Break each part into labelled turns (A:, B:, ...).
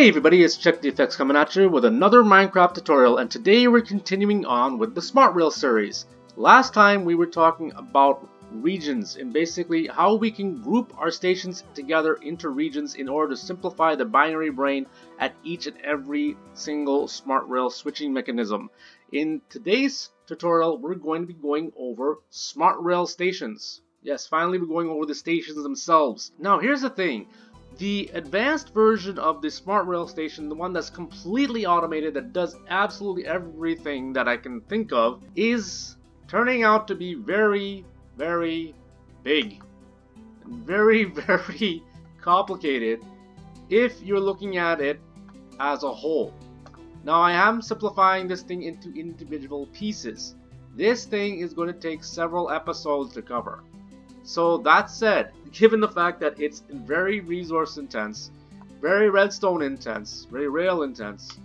A: Hey everybody, it's CheckDFX coming at you with another Minecraft tutorial and today we're continuing on with the Smart Rail series. Last time we were talking about regions and basically how we can group our stations together into regions in order to simplify the binary brain at each and every single Smart Rail switching mechanism. In today's tutorial we're going to be going over Smart Rail stations. Yes, finally we're going over the stations themselves. Now here's the thing. The advanced version of the Smart Rail Station, the one that's completely automated, that does absolutely everything that I can think of, is turning out to be very, very big. And Very, very complicated if you're looking at it as a whole. Now I am simplifying this thing into individual pieces. This thing is going to take several episodes to cover. So that said, given the fact that it's very resource intense, very redstone intense, very rail intense,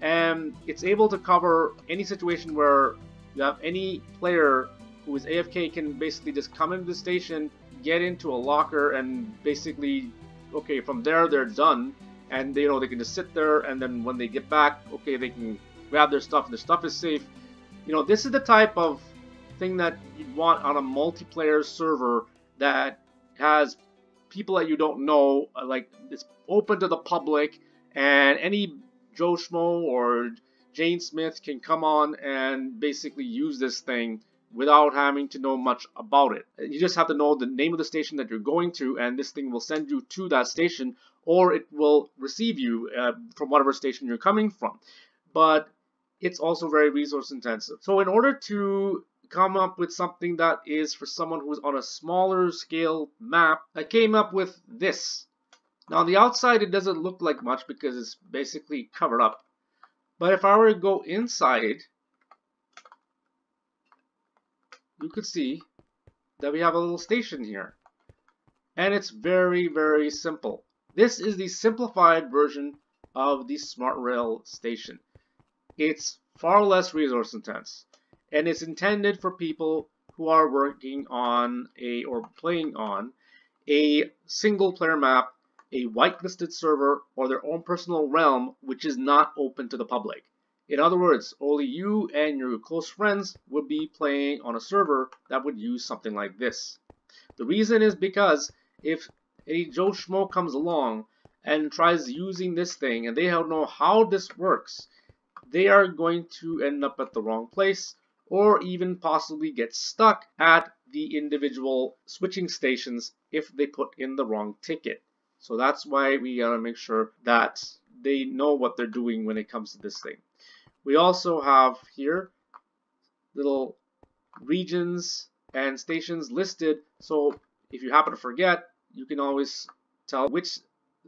A: and it's able to cover any situation where you have any player who is AFK can basically just come into the station, get into a locker, and basically, okay, from there they're done, and they, you know they can just sit there, and then when they get back, okay, they can grab their stuff, and their stuff is safe. You know, this is the type of thing that you'd want on a multiplayer server that has people that you don't know, uh, like it's open to the public, and any Joe Schmo or Jane Smith can come on and basically use this thing without having to know much about it. You just have to know the name of the station that you're going to, and this thing will send you to that station, or it will receive you uh, from whatever station you're coming from. But it's also very resource intensive. So in order to come up with something that is for someone who's on a smaller scale map. I came up with this. Now on the outside it doesn't look like much because it's basically covered up. But if I were to go inside, you could see that we have a little station here. And it's very, very simple. This is the simplified version of the Smart Rail station. It's far less resource intense and it's intended for people who are working on a or playing on a single player map, a whitelisted server, or their own personal realm which is not open to the public. In other words, only you and your close friends would be playing on a server that would use something like this. The reason is because if a Joe Schmo comes along and tries using this thing and they don't know how this works, they are going to end up at the wrong place or even possibly get stuck at the individual switching stations if they put in the wrong ticket. So that's why we gotta make sure that they know what they're doing when it comes to this thing. We also have here little regions and stations listed so if you happen to forget you can always tell which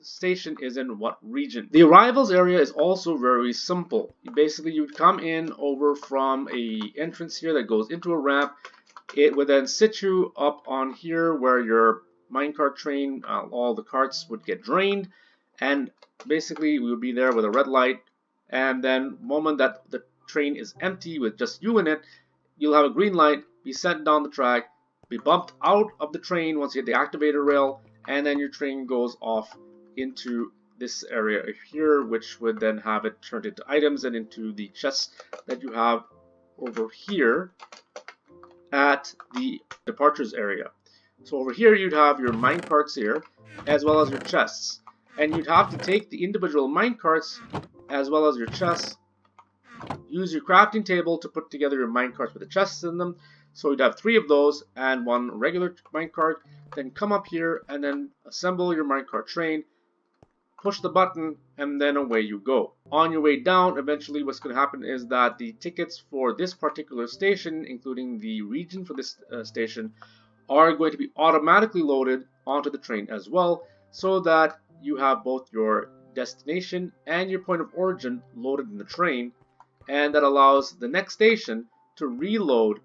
A: station is in what region. The arrivals area is also very simple. Basically, you'd come in over from a entrance here that goes into a ramp. It would then sit you up on here where your minecart train, uh, all the carts would get drained. And basically, we would be there with a red light. And then moment that the train is empty with just you in it, you'll have a green light, be sent down the track, be bumped out of the train once you hit the activator rail, and then your train goes off into this area here, which would then have it turned into items and into the chests that you have over here at the departures area. So over here you'd have your mine carts here, as well as your chests. And you'd have to take the individual mine carts, as well as your chests, use your crafting table to put together your mine carts with the chests in them. So you'd have three of those and one regular mine cart. Then come up here and then assemble your minecart train push the button, and then away you go. On your way down, eventually what's going to happen is that the tickets for this particular station, including the region for this uh, station, are going to be automatically loaded onto the train as well, so that you have both your destination and your point of origin loaded in the train, and that allows the next station to reload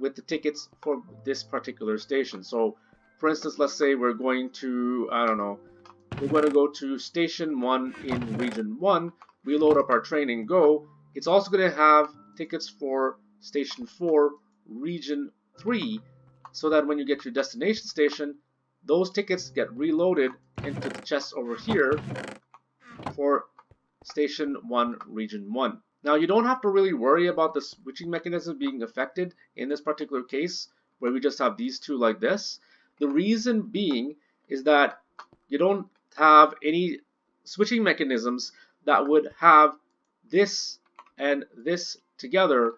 A: with the tickets for this particular station. So, for instance, let's say we're going to, I don't know, we're going to go to station 1 in region 1, we load up our train and go. It's also going to have tickets for station 4, region 3, so that when you get to your destination station, those tickets get reloaded into the chest over here for Station 1, Region 1. Now you don't have to really worry about the switching mechanism being affected in this particular case where we just have these two like this. The reason being is that you don't have any switching mechanisms that would have this and this together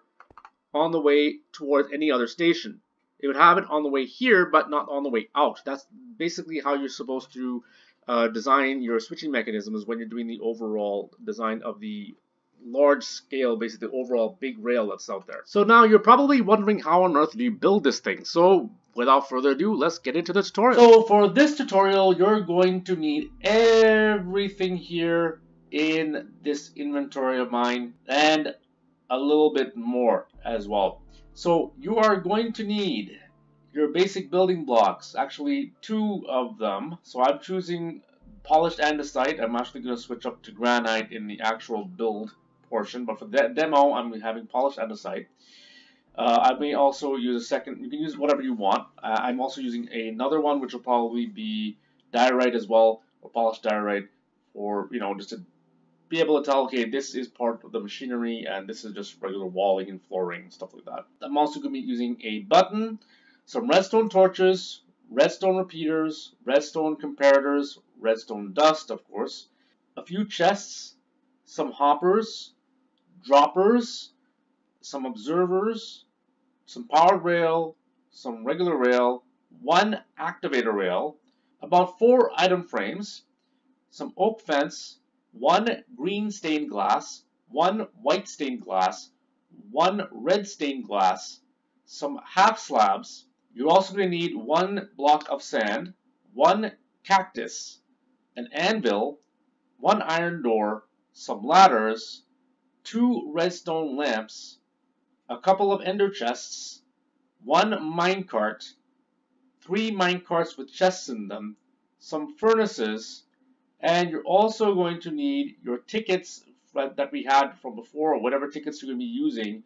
A: on the way towards any other station. It would have it on the way here, but not on the way out. That's basically how you're supposed to uh, design your switching mechanisms when you're doing the overall design of the large scale, basically overall big rail that's out there. So now you're probably wondering how on earth do you build this thing. So without further ado, let's get into the tutorial. So for this tutorial, you're going to need everything here in this inventory of mine and a little bit more as well. So you are going to need your basic building blocks, actually two of them. So I'm choosing polished andesite. I'm actually going to switch up to granite in the actual build portion, but for that demo, I'm having polished andesite. Uh, I may also use a second, you can use whatever you want. Uh, I'm also using another one, which will probably be diorite as well, or polished diorite, or, you know, just to be able to tell, okay, this is part of the machinery, and this is just regular walling and flooring, and stuff like that. I'm also going to be using a button, some redstone torches, redstone repeaters, redstone comparators, redstone dust, of course, a few chests, some hoppers, droppers, some observers, some powered rail, some regular rail, one activator rail, about four item frames, some oak fence, one green stained glass, one white stained glass, one red stained glass, some half slabs. You're also going to need one block of sand, one cactus, an anvil, one iron door, some ladders, two redstone lamps, a couple of ender chests, one minecart, three minecarts with chests in them, some furnaces, and you're also going to need your tickets that we had from before, or whatever tickets you're going to be using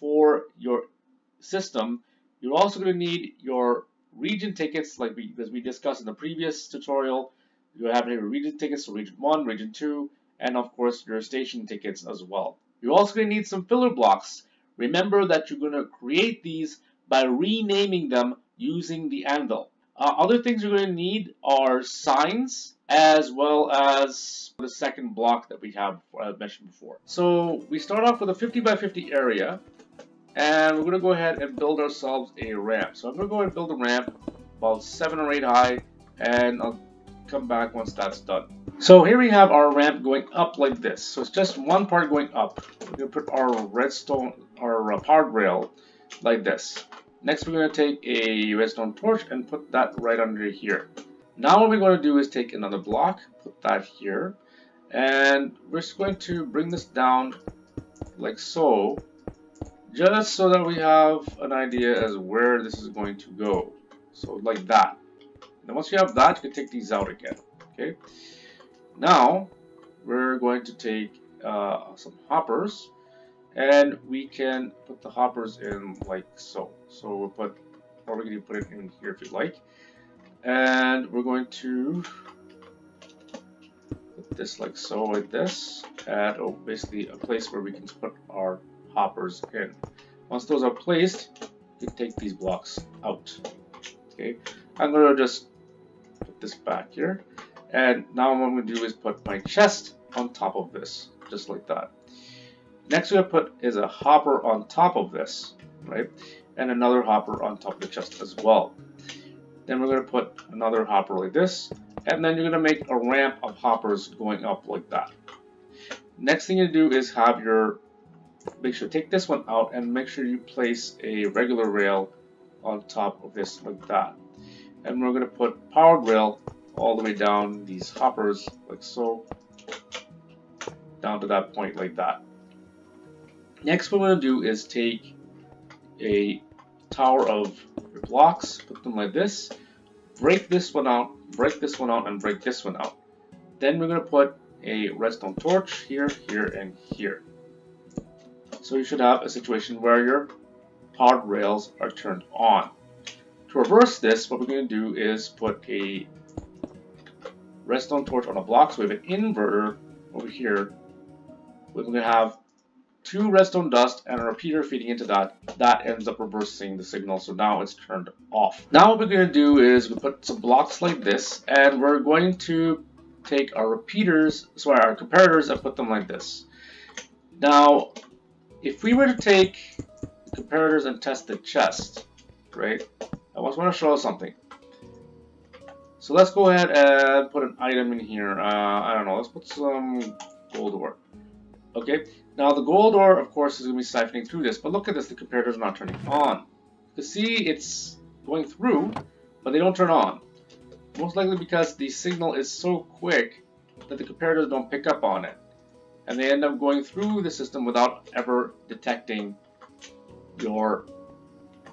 A: for your system. You're also going to need your region tickets, like we, as we discussed in the previous tutorial. You have your region tickets for region 1, region 2, and of course your station tickets as well. You're also going to need some filler blocks. Remember that you're going to create these by renaming them using the anvil. Uh, other things you're going to need are signs as well as the second block that we have uh, mentioned before. So we start off with a 50 by 50 area and we're going to go ahead and build ourselves a ramp. So I'm going to go ahead and build a ramp about 7 or 8 high and I'll come back once that's done. So here we have our ramp going up like this. So it's just one part going up. We're going to put our redstone, our uh, rail like this. Next we're going to take a redstone torch and put that right under here. Now what we're going to do is take another block, put that here, and we're just going to bring this down like so, just so that we have an idea as where this is going to go. So like that. Then once you have that, you can take these out again. Okay. Now we're going to take uh, some hoppers, and we can put the hoppers in like so. So we'll put, or we can put it in here if you like. And we're going to put this like so, like this, at oh, basically a place where we can put our hoppers in. Once those are placed, can take these blocks out. Okay, I'm gonna just this back here. And now what I'm gonna do is put my chest on top of this, just like that. Next we're gonna put is a hopper on top of this, right? And another hopper on top of the chest as well. Then we're going to put another hopper like this. And then you're going to make a ramp of hoppers going up like that. Next thing you do is have your, make sure take this one out and make sure you place a regular rail on top of this like that. And we're going to put power rail all the way down these hoppers like so, down to that point like that. Next what we're going to do is take a tower of blocks, put them like this, break this one out, break this one out, and break this one out. Then we're going to put a redstone torch here, here, and here. So you should have a situation where your powered rails are turned on. To reverse this, what we're going to do is put a redstone torch on a block, so we have an inverter over here we're going to have two redstone dust and a repeater feeding into that, that ends up reversing the signal. So now it's turned off. Now what we're going to do is we put some blocks like this and we're going to take our repeaters, sorry, our comparators and put them like this. Now, if we were to take comparators and test the chest, right? I just want to show something. So let's go ahead and put an item in here. Uh, I don't know, let's put some gold ore. Okay, now the gold ore, of course, is going to be siphoning through this, but look at this, the comparator is not turning on. You see it's going through, but they don't turn on. Most likely because the signal is so quick that the comparators don't pick up on it. And they end up going through the system without ever detecting your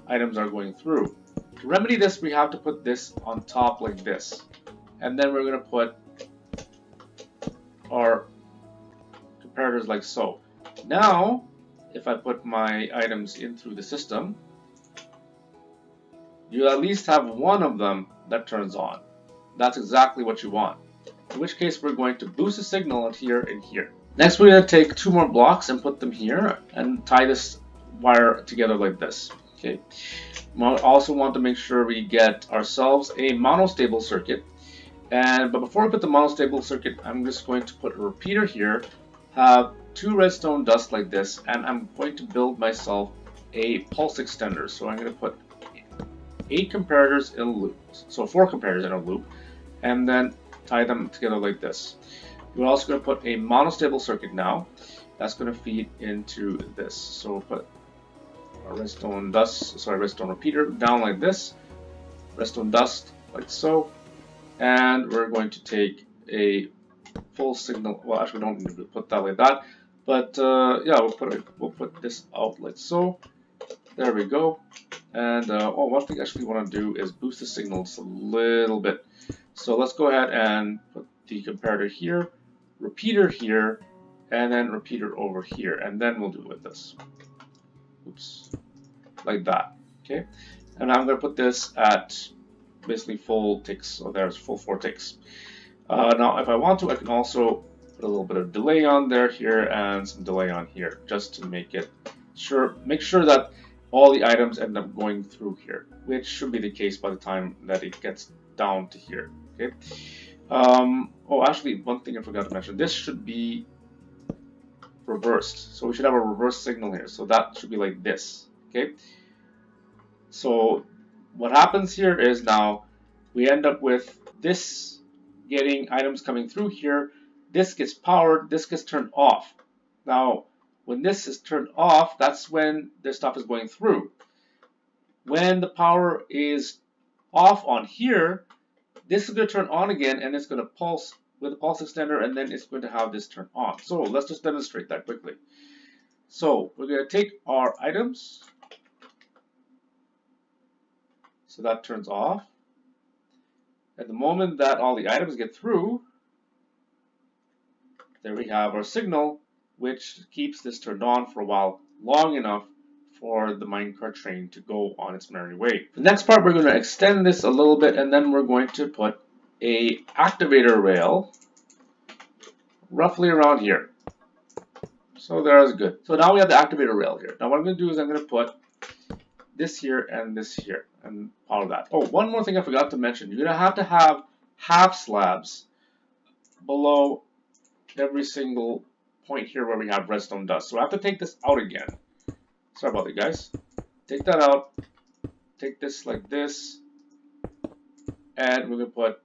A: items are going through. To remedy this, we have to put this on top like this. And then we're going to put our comparators like so. Now, if I put my items in through the system, you at least have one of them that turns on. That's exactly what you want. In which case we're going to boost the signal here and here. Next we're going to take two more blocks and put them here and tie this wire together like this. Okay. Also want to make sure we get ourselves a monostable circuit. And but before I put the monostable circuit, I'm just going to put a repeater here, have two redstone dust like this, and I'm going to build myself a pulse extender. So I'm going to put eight comparators in a loop, so four comparators in a loop, and then tie them together like this. We're also going to put a monostable circuit now. That's going to feed into this. So we'll put redstone dust, sorry, redstone repeater down like this, redstone dust like so, and we're going to take a full signal. Well, actually, don't need to put that like that, but uh, yeah, we'll put it, we'll put this out like so. There we go. And uh, oh, one thing I actually want to do is boost the signal just a little bit. So let's go ahead and put the comparator here, repeater here, and then repeater over here, and then we'll do it with this. Oops, like that. Okay, and I'm going to put this at basically full ticks. So there's full four ticks. Uh, now, if I want to, I can also put a little bit of delay on there here and some delay on here, just to make it sure, make sure that all the items end up going through here, which should be the case by the time that it gets down to here. Okay. Um, oh, actually, one thing I forgot to mention. This should be reversed. So we should have a reverse signal here. So that should be like this. Okay. So what happens here is now we end up with this getting items coming through here. This gets powered. This gets turned off. Now, when this is turned off, that's when this stuff is going through. When the power is off on here, this is going to turn on again and it's going to pulse with a pulse extender and then it's going to have this turn on. So let's just demonstrate that quickly. So we're going to take our items. So that turns off. At the moment that all the items get through, there we have our signal which keeps this turned on for a while long enough for the minecart train to go on its merry way. The next part we're going to extend this a little bit and then we're going to put a activator rail roughly around here. So there's good. So now we have the activator rail here. Now what I'm going to do is I'm going to put this here and this here and all of that. Oh, one more thing I forgot to mention. You're going to have to have half slabs below every single point here where we have redstone dust. So I have to take this out again. Sorry about that, guys. Take that out. Take this like this. And we're going to put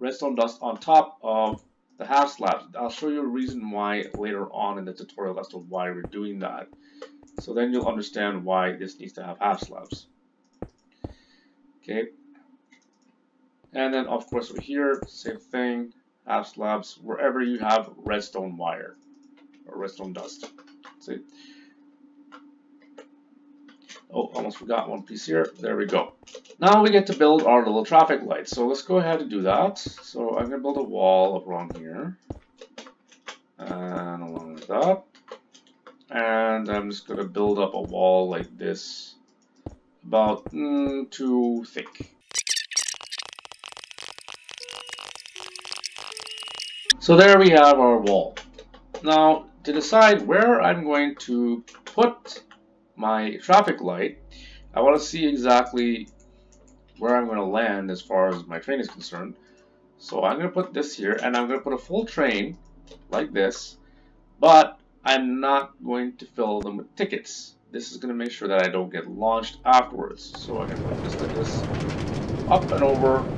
A: redstone dust on top of the half slabs. I'll show you a reason why later on in the tutorial as to why we're doing that. So then you'll understand why this needs to have half slabs. Okay. And then of course over here, same thing, half slabs, wherever you have redstone wire or redstone dust. See? Oh, almost forgot one piece here. There we go. Now we get to build our little traffic lights. So let's go ahead and do that. So I'm going to build a wall around here. And along with that. And I'm just going to build up a wall like this. About mm, too thick. So there we have our wall. Now, to decide where I'm going to put my traffic light, I want to see exactly where I'm going to land as far as my train is concerned. So I'm going to put this here, and I'm going to put a full train like this, but I'm not going to fill them with tickets. This is going to make sure that I don't get launched afterwards. So going to put this like this, up and over,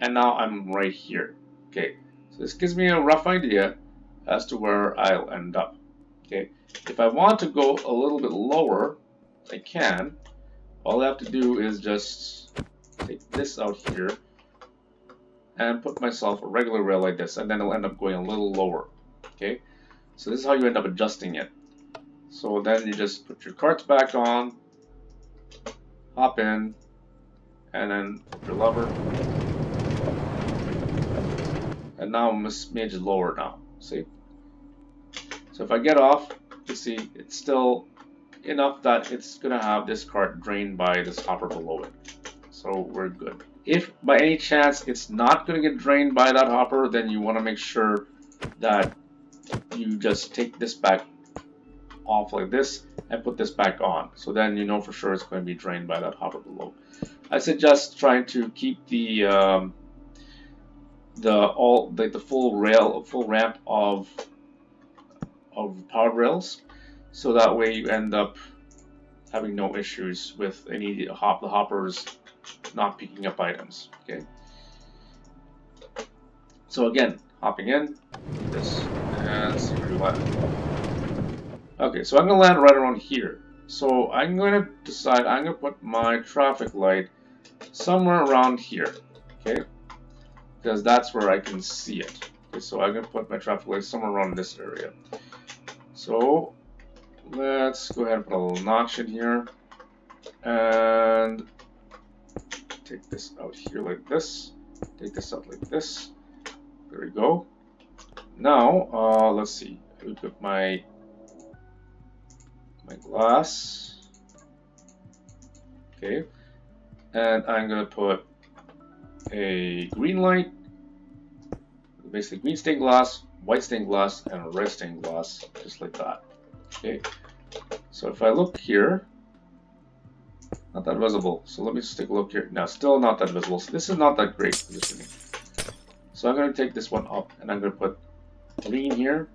A: and now I'm right here. Okay, so this gives me a rough idea as to where I'll end up. Okay, if I want to go a little bit lower, I can. All I have to do is just take this out here and put myself a regular rail like this, and then it'll end up going a little lower. Okay, so this is how you end up adjusting it. So then you just put your carts back on, hop in, and then your lever. And now my is lower now. See? So if I get off, you see it's still enough that it's gonna have this cart drained by this hopper below it. So we're good. If by any chance it's not gonna get drained by that hopper, then you wanna make sure that you just take this back off like this and put this back on. So then you know for sure it's going to be drained by that hopper below. I suggest trying to keep the um, the all the, the full rail full ramp of of powered rails so that way you end up having no issues with any hop the hoppers not picking up items okay? So again hopping in this and see where you land. Okay so I'm gonna land right around here. So I'm gonna decide I'm gonna put my traffic light somewhere around here okay? Because that's where I can see it. Okay so I'm gonna put my traffic light somewhere around this area so let's go ahead and put a little notch in here. And take this out here like this. Take this out like this. There we go. Now uh, let's see. We put my my glass. Okay. And I'm gonna put a green light basically green stained glass white stained glass and red stained glass, just like that. Okay, so if I look here, not that visible. So let me just take a look here. Now, still not that visible. So this is not that great positioning. So I'm going to take this one up and I'm going to put green here,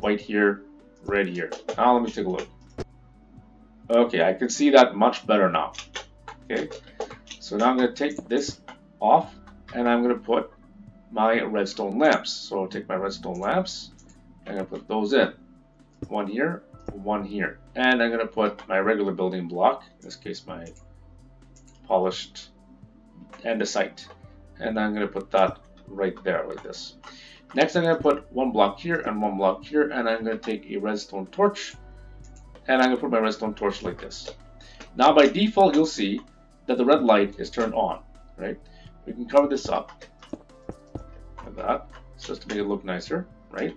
A: white here, red here. Now let me take a look. Okay, I can see that much better now. Okay, so now I'm going to take this off and I'm going to put my redstone lamps. So I'll take my redstone lamps and I put those in. One here, one here. And I'm gonna put my regular building block, in this case my polished andesite. And I'm gonna put that right there like this. Next I'm gonna put one block here and one block here and I'm gonna take a redstone torch and I'm gonna put my redstone torch like this. Now by default you'll see that the red light is turned on, right? We can cover this up like that, just to make it look nicer, right?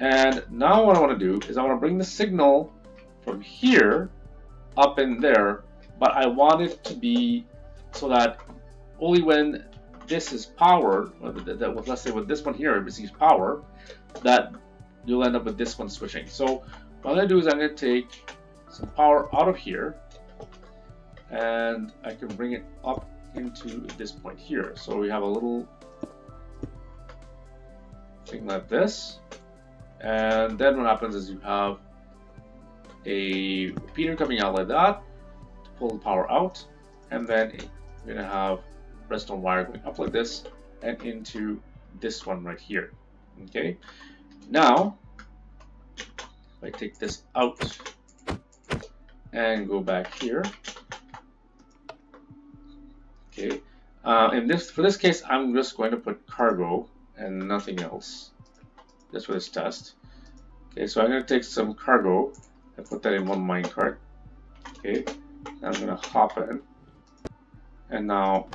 A: And now what I want to do is I want to bring the signal from here up in there, but I want it to be so that only when this is powered, that let's say with this one here it receives power, that you'll end up with this one switching. So what I'm going to do is I'm going to take some power out of here and I can bring it up into this point here. So we have a little like this. And then what happens is you have a repeater coming out like that to pull the power out. And then you're to have redstone wire going up like this and into this one right here. Okay. Now, if I take this out and go back here. Okay. Uh, in this, for this case, I'm just going to put cargo and nothing else That's what it's test. Okay, so I'm going to take some cargo and put that in one minecart. Okay, I'm going to hop in. And now,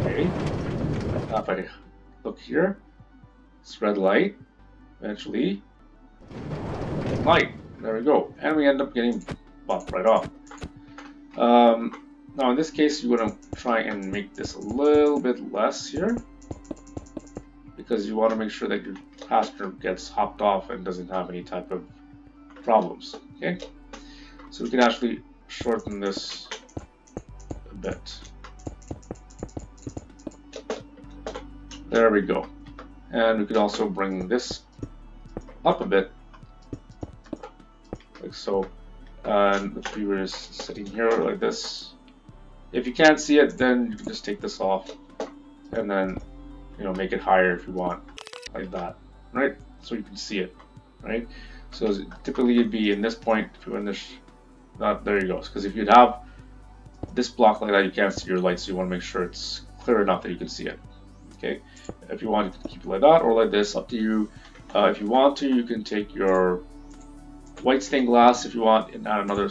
A: okay, if I look here, it's red light, eventually, light, there we go. And we end up getting bumped right off. Um, now in this case, you're going to try and make this a little bit less here because you want to make sure that your passenger gets hopped off and doesn't have any type of problems. Okay, so we can actually shorten this a bit. There we go. And we can also bring this up a bit, like so. And the viewer is sitting here like this. If you can't see it, then you can just take this off and then, you know, make it higher if you want, like that, right? So you can see it, right? So typically it'd be in this point, if you're in this, not, there you go. Because if you'd have this block like that, you can't see your light, so you want to make sure it's clear enough that you can see it. Okay, if you want, to keep it like that or like this, up to you. Uh, if you want to, you can take your white stained glass if you want and add another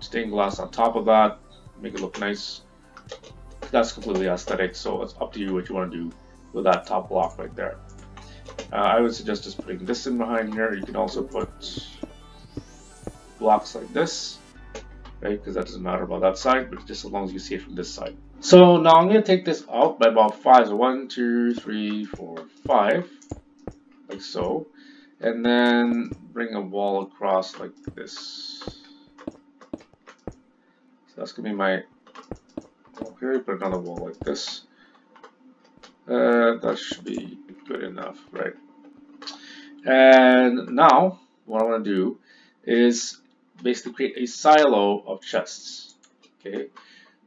A: stained glass on top of that, make it look nice. That's completely aesthetic, so it's up to you what you want to do with that top block right there. Uh, I would suggest just putting this in behind here. You can also put blocks like this, right? Because that doesn't matter about that side, but just as long as you see it from this side. So now I'm going to take this out by about five. So one, two, three, four, five, like so. And then bring a wall across like this. So that's going to be my wall here. Put another wall like this. Uh, that should be good enough, right? And now what I want to do is basically create a silo of chests. Okay,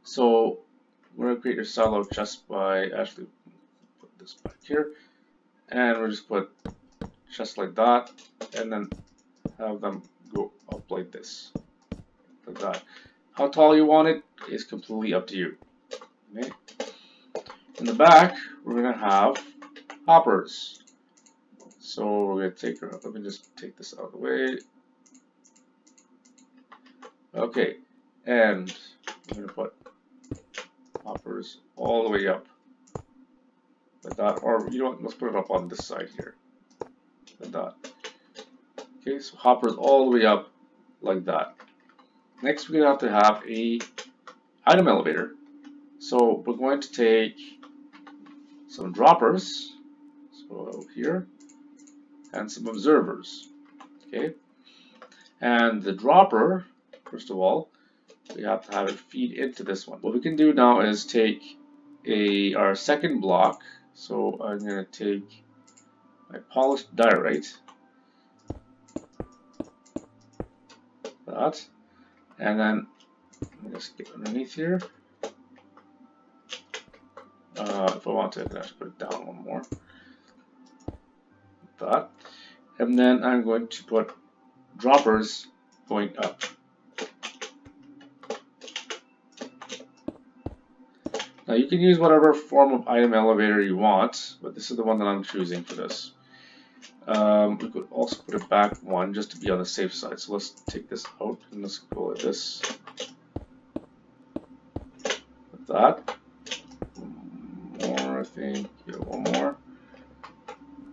A: so we're going to create a silo of chests by actually put this back here, and we'll just put chests like that, and then have them go up like this, like that. How tall you want it is completely up to you. Okay. In the back, we're going to have hoppers. So we're going to take, let me just take this out of the way. Okay, and I'm going to put hoppers all the way up like that, or you know what, let's put it up on this side here, like that. Okay, so hoppers all the way up like that. Next, we're going to have to have a item elevator. So we're going to take some droppers, so here, and some observers. Okay, and the dropper first of all. We have to have it feed into this one. What we can do now is take a our second block. So I'm to take my polished diorite, that, and then just get underneath here. Uh, if I want to, I can actually put it down one more. That, and then I'm going to put droppers going up. Now you can use whatever form of item elevator you want, but this is the one that I'm choosing for this. Um, we could also put it back one just to be on the safe side. So let's take this out and let's go like this. Like that. Think. Yeah, one more.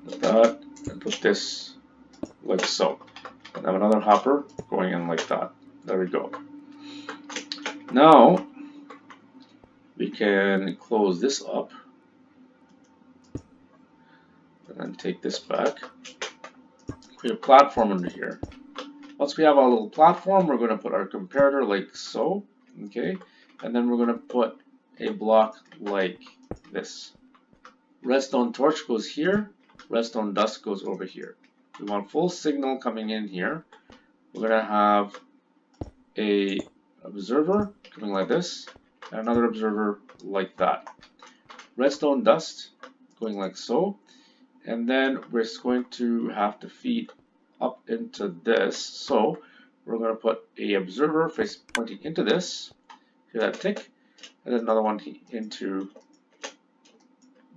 A: Like that. And put this like so. And have another hopper going in like that. There we go. Now, we can close this up and then take this back create a platform under here once we have our little platform we're going to put our comparator like so okay and then we're going to put a block like this redstone torch goes here redstone dust goes over here we want full signal coming in here we're to have a observer coming like this and another observer like that. Redstone dust going like so. And then we're going to have to feed up into this. So we're going to put a observer face pointing into this. Hear that tick? And then another one into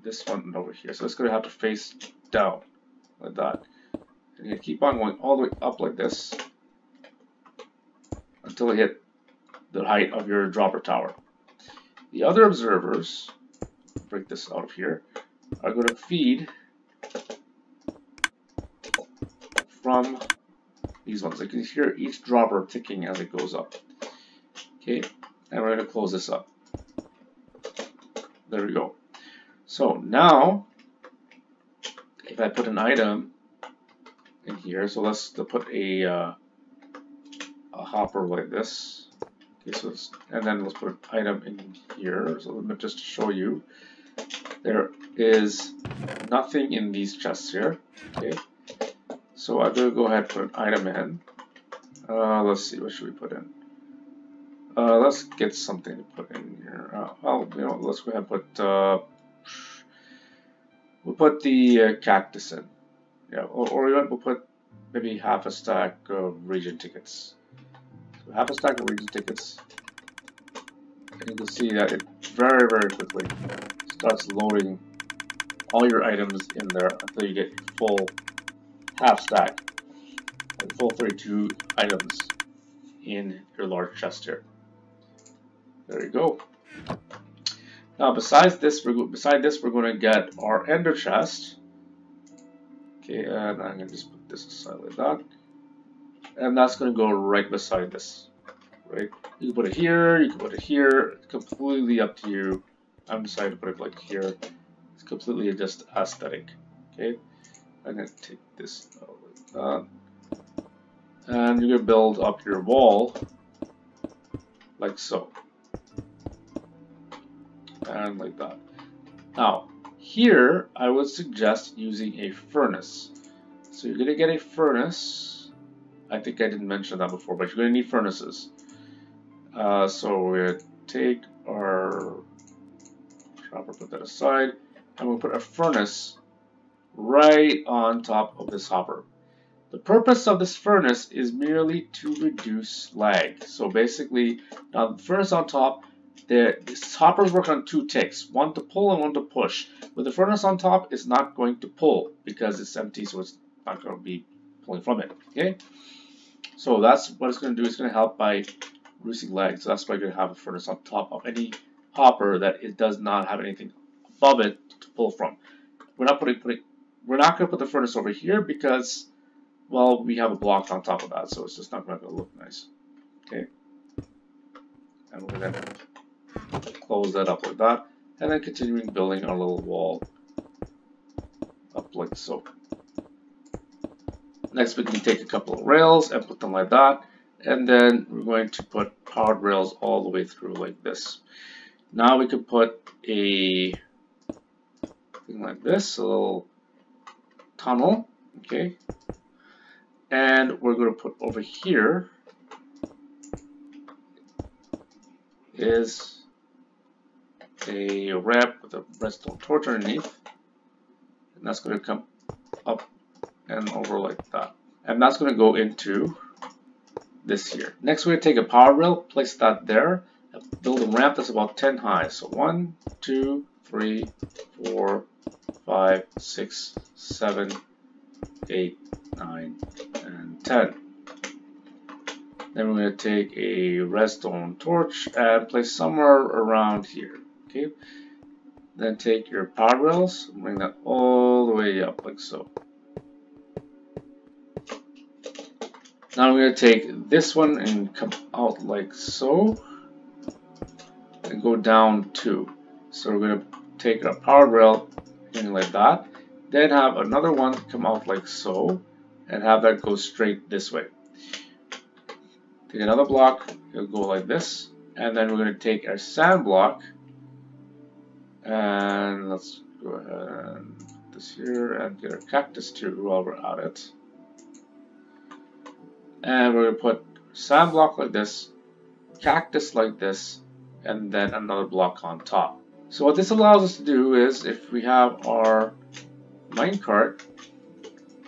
A: this one over here. So it's going to have to face down like that. And you keep on going all the way up like this until it hit the height of your dropper tower. The other observers, break this out of here, are going to feed from these ones. You can hear each dropper ticking as it goes up. Okay, and we're going to close this up. There we go. So now, if I put an item in here, so let's put a, uh, a hopper like this. Okay, so and then let's put an item in here, so just to show you, there is nothing in these chests here. Okay, so I'm gonna go ahead and put an item in. Uh, let's see, what should we put in? Uh, let's get something to put in here. Uh, well, you know, let's go ahead and put, uh, we'll put the uh, cactus in. Yeah, or, or we'll put maybe half a stack of region tickets. So half a stack of region tickets. And you can see that it very, very quickly starts loading all your items in there until you get full half stack, and full 32 items in your large chest here. There you go. Now, besides this, we're beside this, we're going to get our ender chest. Okay, and I'm going to just put this aside like that, and that's going to go right beside this. Right? You can put it here. You can put it here. It's completely up to you. I'm deciding to put it like here. It's completely just aesthetic. Okay, I'm going to take this out like that, and you're going to build up your wall like so and like that. Now, here I would suggest using a furnace. So you're going to get a furnace. I think I didn't mention that before, but you're going to need furnaces. Uh, so we're take our hopper, put that aside, and we'll put a furnace right on top of this hopper. The purpose of this furnace is merely to reduce lag. So basically, now the furnace on top the hoppers work on two ticks, one to pull and one to push. With the furnace on top, it's not going to pull because it's empty, so it's not going to be pulling from it. Okay, so that's what it's going to do. It's going to help by reducing lag. So that's why you're going to have a furnace on top of any hopper that it does not have anything above it to pull from. We're not putting, putting we're not going to put the furnace over here because, well, we have a block on top of that, so it's just not going to look nice. Okay, and we're going to close that up like that, and then continuing building our little wall up like so. Next we can take a couple of rails and put them like that, and then we're going to put powered rails all the way through like this. Now we can put a thing like this, a little tunnel, okay, and we're going to put over here is a ramp with a redstone torch underneath. And that's going to come up and over like that. And that's going to go into this here. Next, we're going to take a power rail, place that there, build a ramp that's about 10 high. So 1, 2, 3, 4, 5, 6, 7, 8, 9, and 10. Then we're going to take a redstone torch and place somewhere around here. Okay. Then take your power rails, bring that all the way up like so. Now I'm going to take this one and come out like so. And go down two. So we're going to take a power rail like that. Then have another one come out like so. And have that go straight this way. Take another block, it'll go like this. And then we're going to take our sand block and let's go ahead and put this here and get our cactus too while we're at it. And we're to put sand block like this, cactus like this, and then another block on top. So what this allows us to do is if we have our minecart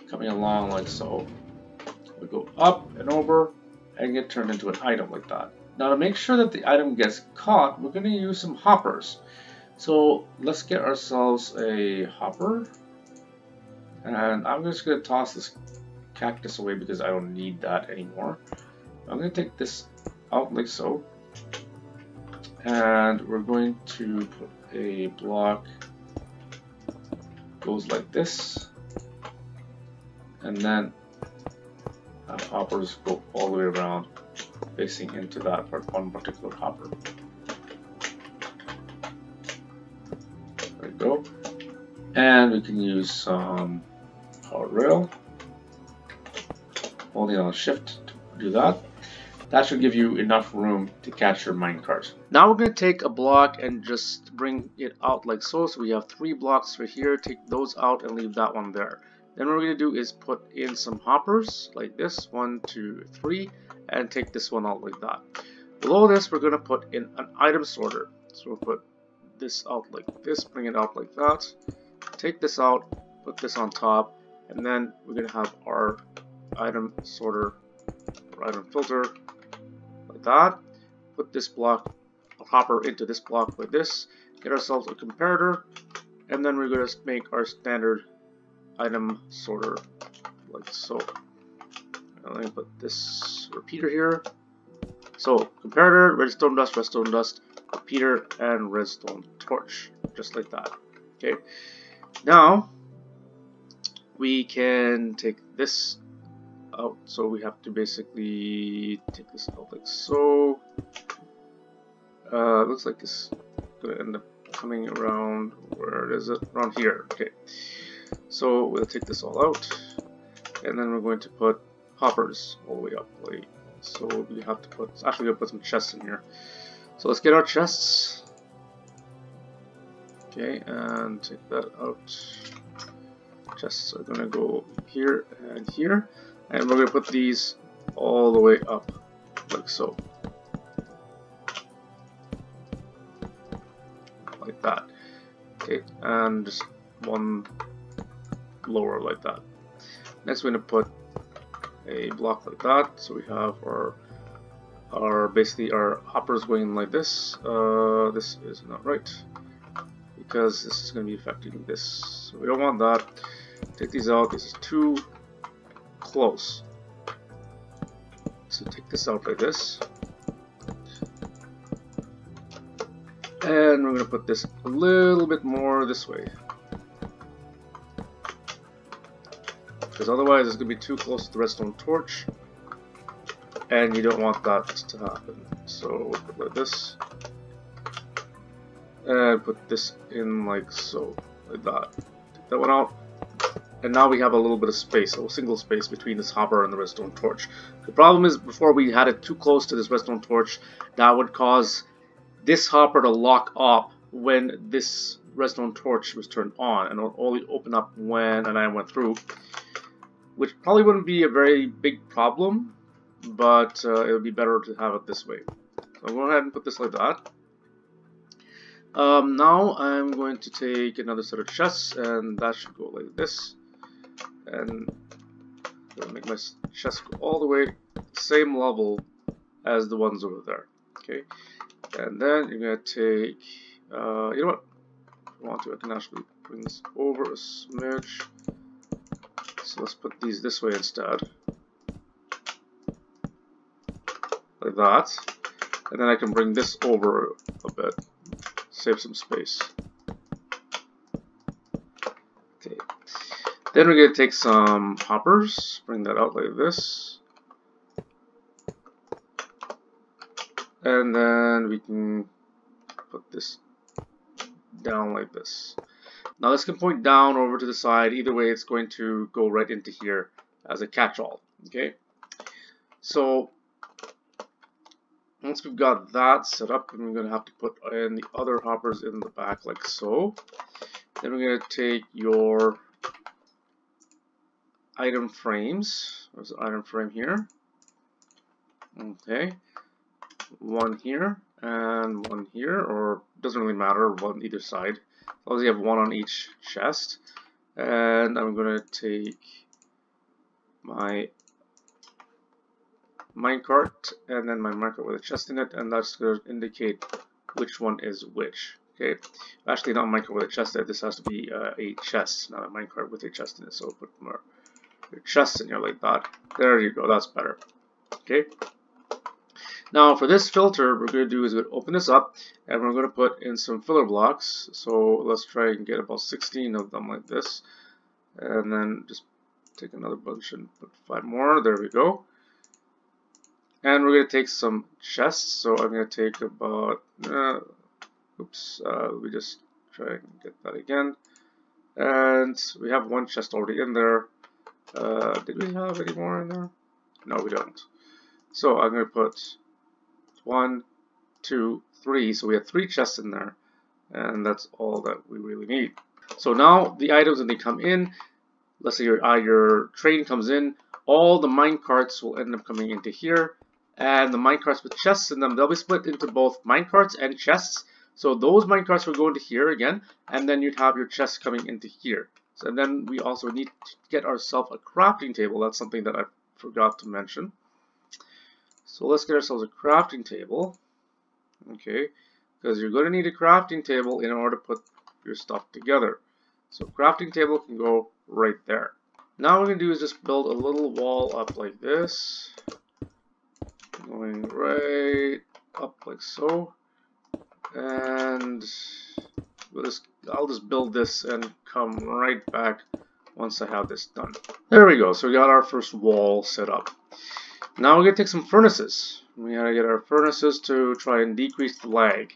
A: coming along like so, we go up and over and get turned into an item like that. Now to make sure that the item gets caught, we're going to use some hoppers. So let's get ourselves a hopper. And I'm just going to toss this cactus away because I don't need that anymore. I'm going to take this out like so. And we're going to put a block goes like this. And then hoppers go all the way around facing into that one particular hopper. And we can use some our rail. Holding on shift to do that. That should give you enough room to catch your minecart. Now we're going to take a block and just bring it out like so. So we have three blocks right here. Take those out and leave that one there. Then what we're going to do is put in some hoppers like this. One, two, three. And take this one out like that. Below this, we're going to put in an item sorter. So we'll put this out like this, bring it out like that. Take this out, put this on top. And then we're going to have our item sorter, or item filter like that, put this block hopper into this block like this, get ourselves a comparator, and then we're going to make our standard item sorter like so. let me put this repeater here. So comparator, redstone dust, redstone dust, repeater, and redstone torch, just like that. Okay. Now we can take this out. So we have to basically take this out like so. Uh, looks like it's gonna end up coming around where is it? Around here okay. So we'll take this all out and then we're going to put hoppers all the way up like so we have to put actually gonna put some chests in here. So let's get our chests okay and take that out. Chests are gonna go here and here. And we're to put these all the way up like so. Like that. Okay and just one lower like that. Next we're to put a block like that. So we have our our basically our hoppers going like this. Uh, this is not right because this is going to be affecting this so we don't want that take these out this is too close. So take this out like this. And we're going to put this a little bit more this way. Because otherwise it's going to be too close to the redstone torch. And you don't want that to happen. So we'll put like this. And put this in like so. Like that. Take that one out and now we have a little bit of space, a single space between this hopper and the redstone torch. The problem is before we had it too close to this redstone torch, that would cause this hopper to lock up when this redstone torch was turned on and it would only open up when and I went through, which probably wouldn't be a very big problem, but uh, it would be better to have it this way. So I'll go ahead and put this like that. Um, now I'm going to take another set of chests and that should go like this. And make my chest go all the way same level as the ones over there okay? And then you're gonna take uh, you know what? If I want to I can actually bring this over a smidge. So let's put these this way instead. Like that. And then I can bring this over a bit save some space Okay. Then we're going to take some hoppers, bring that out like this. And then we can put this down like this. Now this can point down over to the side. Either way, it's going to go right into here as a catch-all. Okay. So once we've got that set up, we're going to have to put in the other hoppers in the back like so. Then we're going to take your item frames. There's an item frame here. Okay. One here and one here, or doesn't really matter, one either side. As long as you have one on each chest. And I'm going to take my minecart and then my minecart with a chest in it, and that's going to indicate which one is which. Okay, actually not minecart with a chest. This has to be uh, a chest, not a minecart with a chest in it. So put more your chest in here like that. There you go, that's better. Okay. Now for this filter, we're going to do is we're going to open this up and we're going to put in some filler blocks. So let's try and get about 16 of them like this. And then just take another bunch and put five more. There we go. And we're going to take some chests. So I'm going to take about, uh, oops, uh, we just try and get that again. And we have one chest already in there. Uh, did we have any more in there? No, we don't. So I'm going to put one, two, three. So we have three chests in there. And that's all that we really need. So now the items when they come in, let's say your, uh, your train comes in, all the mine carts will end up coming into here. And the mine carts with chests in them, they'll be split into both mine carts and chests. So those mine carts will go into here again, and then you'd have your chests coming into here. So then we also need to get ourselves a crafting table. That's something that I forgot to mention. So let's get ourselves a crafting table. Okay, because you're going to need a crafting table in order to put your stuff together. So crafting table can go right there. Now what we're going to do is just build a little wall up like this. Going right up like so. And we'll just, I'll just build this and come right back once I have this done. There we go. So we got our first wall set up. Now we're going to take some furnaces. We gotta get our furnaces to try and decrease the lag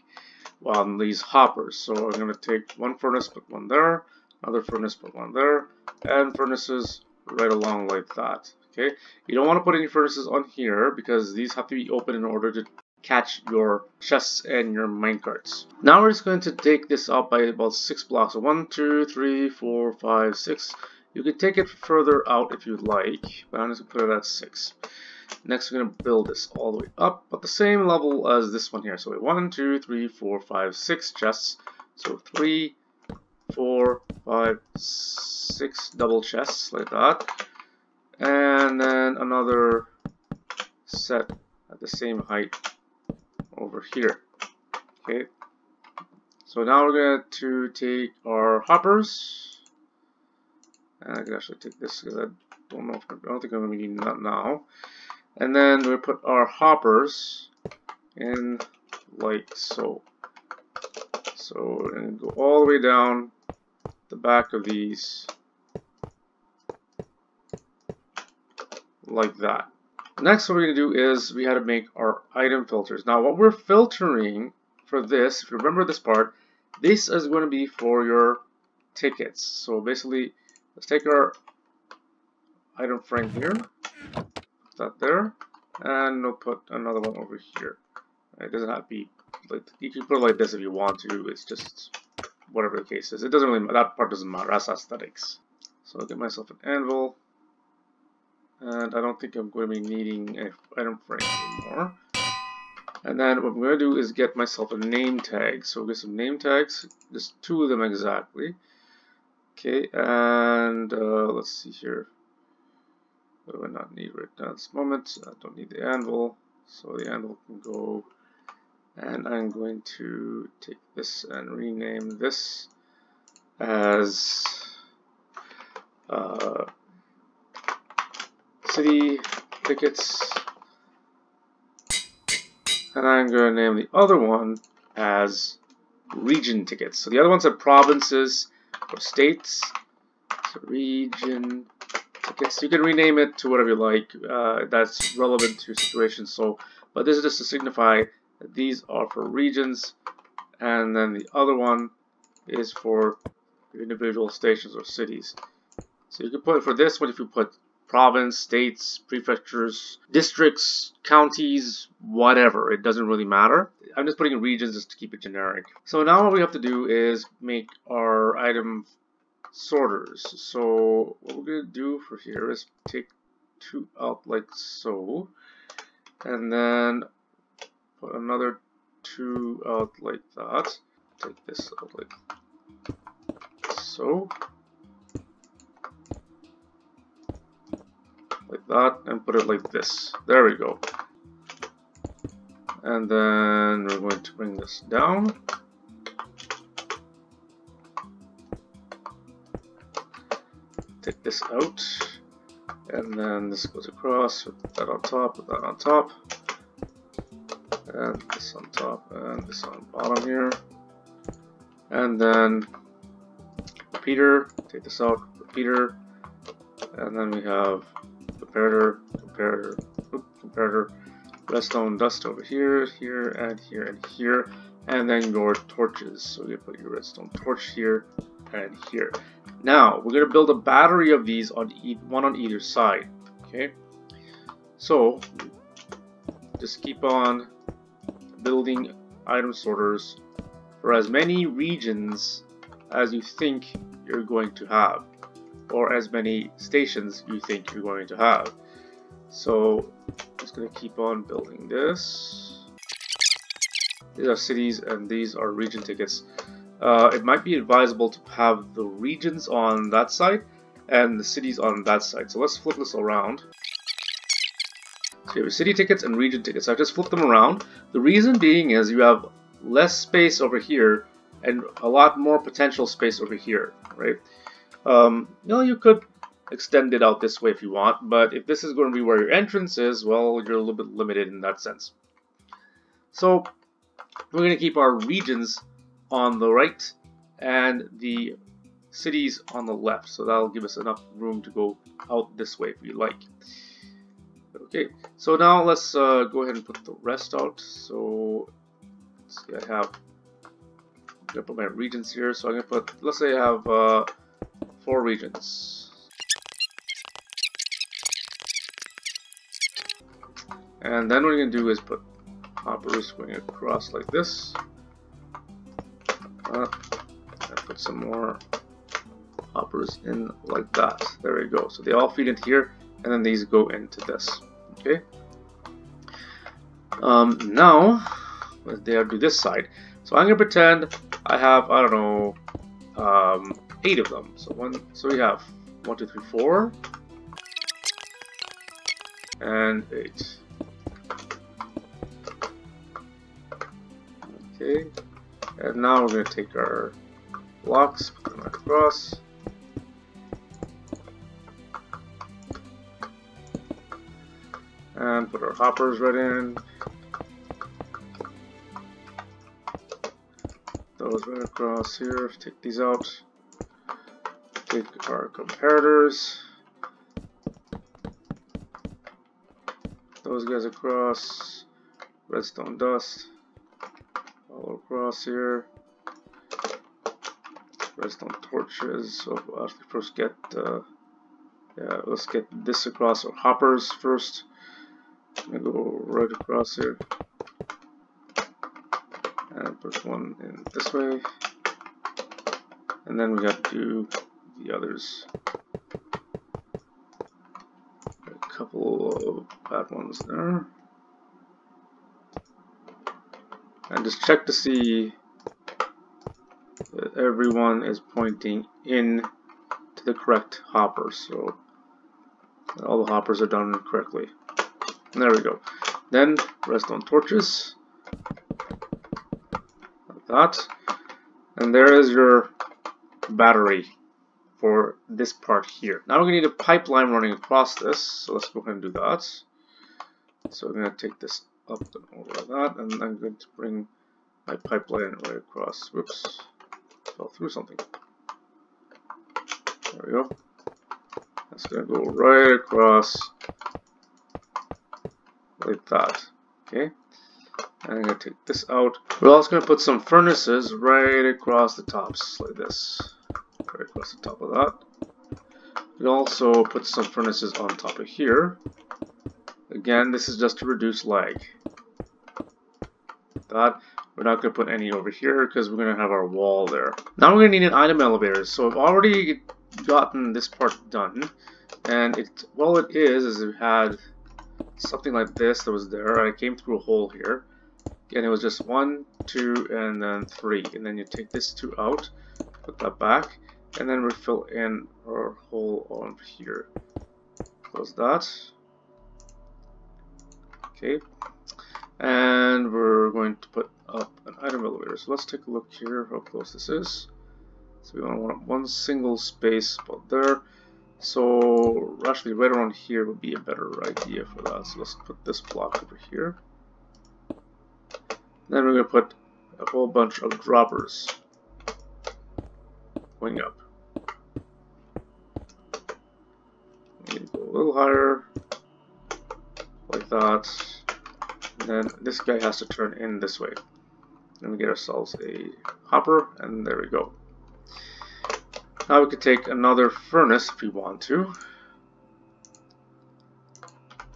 A: on these hoppers. So I'm going to take one furnace, put one there, another furnace, put one there, and furnaces right along like that. Okay, you don't want to put any furnaces on here because these have to be open in order to catch your chests and your minecarts. Now we're just going to take this up by about six blocks. So one, two, three, four, five, six. You can take it further out if you'd like, but I'm just going to put it at six. Next, we're going to build this all the way up at the same level as this one here. So one, two, three, four, five, six chests. So three, four, five, six double chests like that. And then another set at the same height over here. Okay. So now we're going to take our hoppers. And I can actually take this because I don't know if I don't think I'm going to need that now. And then we put our hoppers in like so. So and go all the way down the back of these like that. Next what we're going to do is we had to make our item filters. Now what we're filtering for this, if you remember this part, this is going to be for your tickets. So basically, let's take our item frame here, put that there, and we'll put another one over here. It doesn't have to be, like, you can put it like this if you want to, it's just whatever the case is. It doesn't really, that part doesn't matter, that's aesthetics. So I'll get myself an anvil, and I don't think I'm going to be needing an item frame anymore. And then what I'm going to do is get myself a name tag. So we'll get some name tags, just two of them exactly. Okay, and uh, let's see here. What do I not need right now at this moment? I don't need the anvil, so the anvil can go. And I'm going to take this and rename this as uh, city tickets and I'm going to name the other one as region tickets. So the other ones are provinces or states. So region tickets. You can rename it to whatever you like. Uh, that's relevant to your situation. So, but this is just to signify that these are for regions, and then the other one is for individual stations or cities. So you can put for this one if you put province, states, prefectures, districts, counties, whatever. It doesn't really matter. I'm just putting regions just to keep it generic. So now what we have to do is make our item sorters. So what we're going to do for here is take two out like so. And then put another two out like that. Take this out like so. Like that and put it like this. There we go. And then we're going to bring this down. Take this out. And then this goes across, put that on top, put that on top. And this on top, and this on bottom here. And then repeater, take this out, repeater. And then we have comparator, comparator, comparator, redstone dust over here, here, and here, and here, and then your torches. So you put your redstone torch here, and here. Now, we're going to build a battery of these on e one on either side. Okay, so just keep on building item sorters for as many regions as you think you're going to have or as many stations you think you're going to have. So I'm just going to keep on building this. These are cities and these are region tickets. Uh, it might be advisable to have the regions on that side and the cities on that side. So let's flip this around. So you have city tickets and region tickets. I've just flipped them around. The reason being is you have less space over here and a lot more potential space over here, right? Um, you know, you could extend it out this way if you want, but if this is going to be where your entrance is, well, you're a little bit limited in that sense. So we're going to keep our regions on the right and the cities on the left. So that'll give us enough room to go out this way if we like. Okay, so now let's uh, go ahead and put the rest out. So see, I have I'm gonna put my regions here. So I'm gonna put let's say I have uh, four regions. And then what we're gonna do is put hoppers going across like this. Uh, put some more hoppers in like that. There we go. So they all feed into here, and then these go into this. Okay. Um, now, let's do this side. So I'm gonna pretend I have I don't know um, eight of them. So one, so we have one, two, three, four, and eight. Okay, and now we're going to take our blocks, put them across. And put our hoppers right in. Those right across here, take these out. Take our comparators. Those guys across. Redstone dust all across here. Redstone torches. So we'll first get, uh, yeah, let's get this across our hoppers first. I'm gonna go right across here and push one in this way. And then we got to the others. A couple of bad ones there. and just check to see that everyone is pointing in to the correct hopper so all the hoppers are done correctly. And there we go. Then redstone torches. Like that. And there is your battery for this part here now we're going to need a pipeline running across this so let's go ahead and do that so we're going to take this up and over like that, and I'm going to bring my pipeline right across. Whoops, fell through something. There we go. That's going to go right across like that. Okay. And I'm going to take this out. We're also going to put some furnaces right across the tops like this. Right across the top of that. We also put some furnaces on top of here. Again, this is just to reduce lag that. We're not going to put any over here because we're going to have our wall there. Now we're going to need an item elevator. So I've already gotten this part done. And it, well it is, is it had something like this that was there. I came through a hole here. And it was just one, two, and then three. And then you take this two out, put that back, and then we fill in our hole on here. Close that. Okay, and we're going to put up an item elevator. So let's take a look here how close this is. So we only want one single space about there. So actually right around here would be a better idea for that. So let's put this block over here. Then we're going to put a whole bunch of droppers going up. go a little higher, like that then this guy has to turn in this way. Then we get ourselves a hopper, and there we go. Now we could take another furnace if we want to.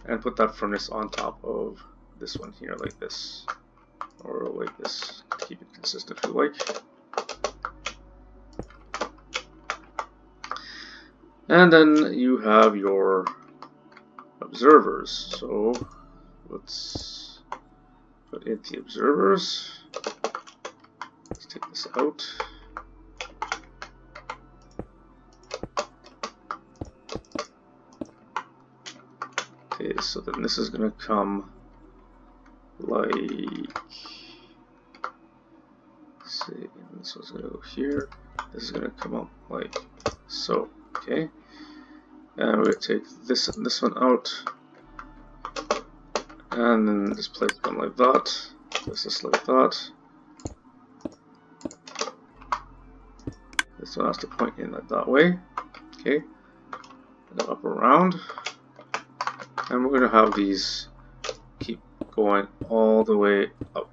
A: And put that furnace on top of this one here like this. Or like this. Keep it consistent if you like. And then you have your observers. So let's put in the observers. Let's take this out. Okay, so then this is going to come like, see, this one's to go here. This is going to come up like so. Okay, and we're going to take this this one out, and then just place one like that. This is like that. This one has to point in like that way. Okay, and up around, and we're going to have these keep going all the way up.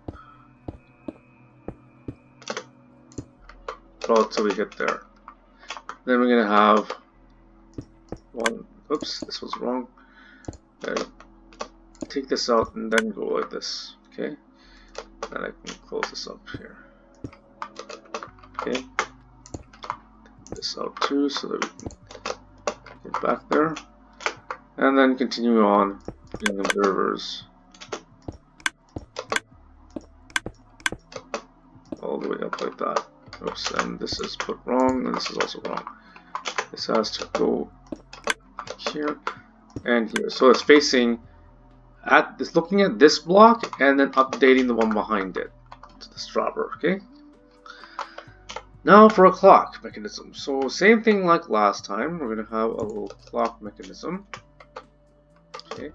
A: Until we get there. Then we're going to have one, oops, this was wrong. Uh, take this out and then go like this, okay? Then I can close this up here. Okay. Take this out too so that we can get back there. And then continue on in the observers. All the way up like that. Oops, and this is put wrong, and this is also wrong. This has to go here and here. So it's facing at this, looking at this block and then updating the one behind it to the strawberry. Okay. Now for a clock mechanism. So same thing like last time. We're gonna have a little clock mechanism. Okay.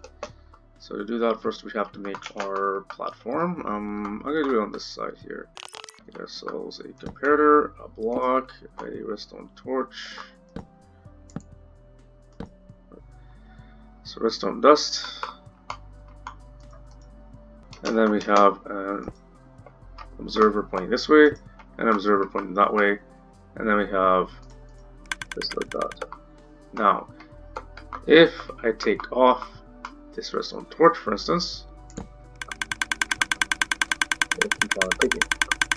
A: So to do that, first we have to make our platform. Um, I'm gonna do it on this side here. So a comparator, a block, a redstone torch, so redstone dust, and then we have an observer pointing this way, an observer pointing that way, and then we have this like that. Now, if I take off this redstone torch, for instance,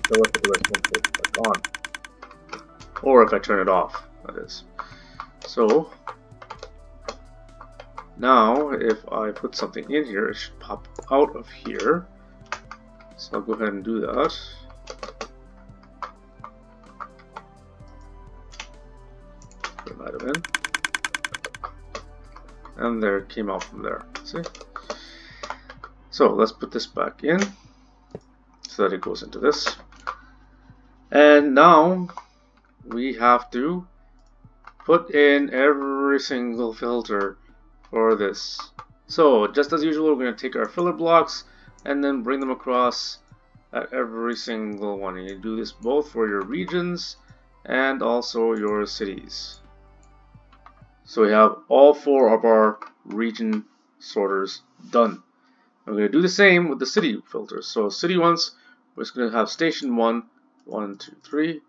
A: keep on ticking the rest on. Or if I turn it off, that is. So, now, if I put something in here, it should pop out of here. So I'll go ahead and do that. Put that in. And there it came out from there. See? So let's put this back in so that it goes into this. And now we have to put in every single filter for this. So just as usual, we're going to take our filler blocks and then bring them across at every single one. And you do this both for your regions and also your cities. So we have all four of our region sorters done. I'm going to do the same with the city filters. So city ones, we're just going to have station 1, 1, 2, 3,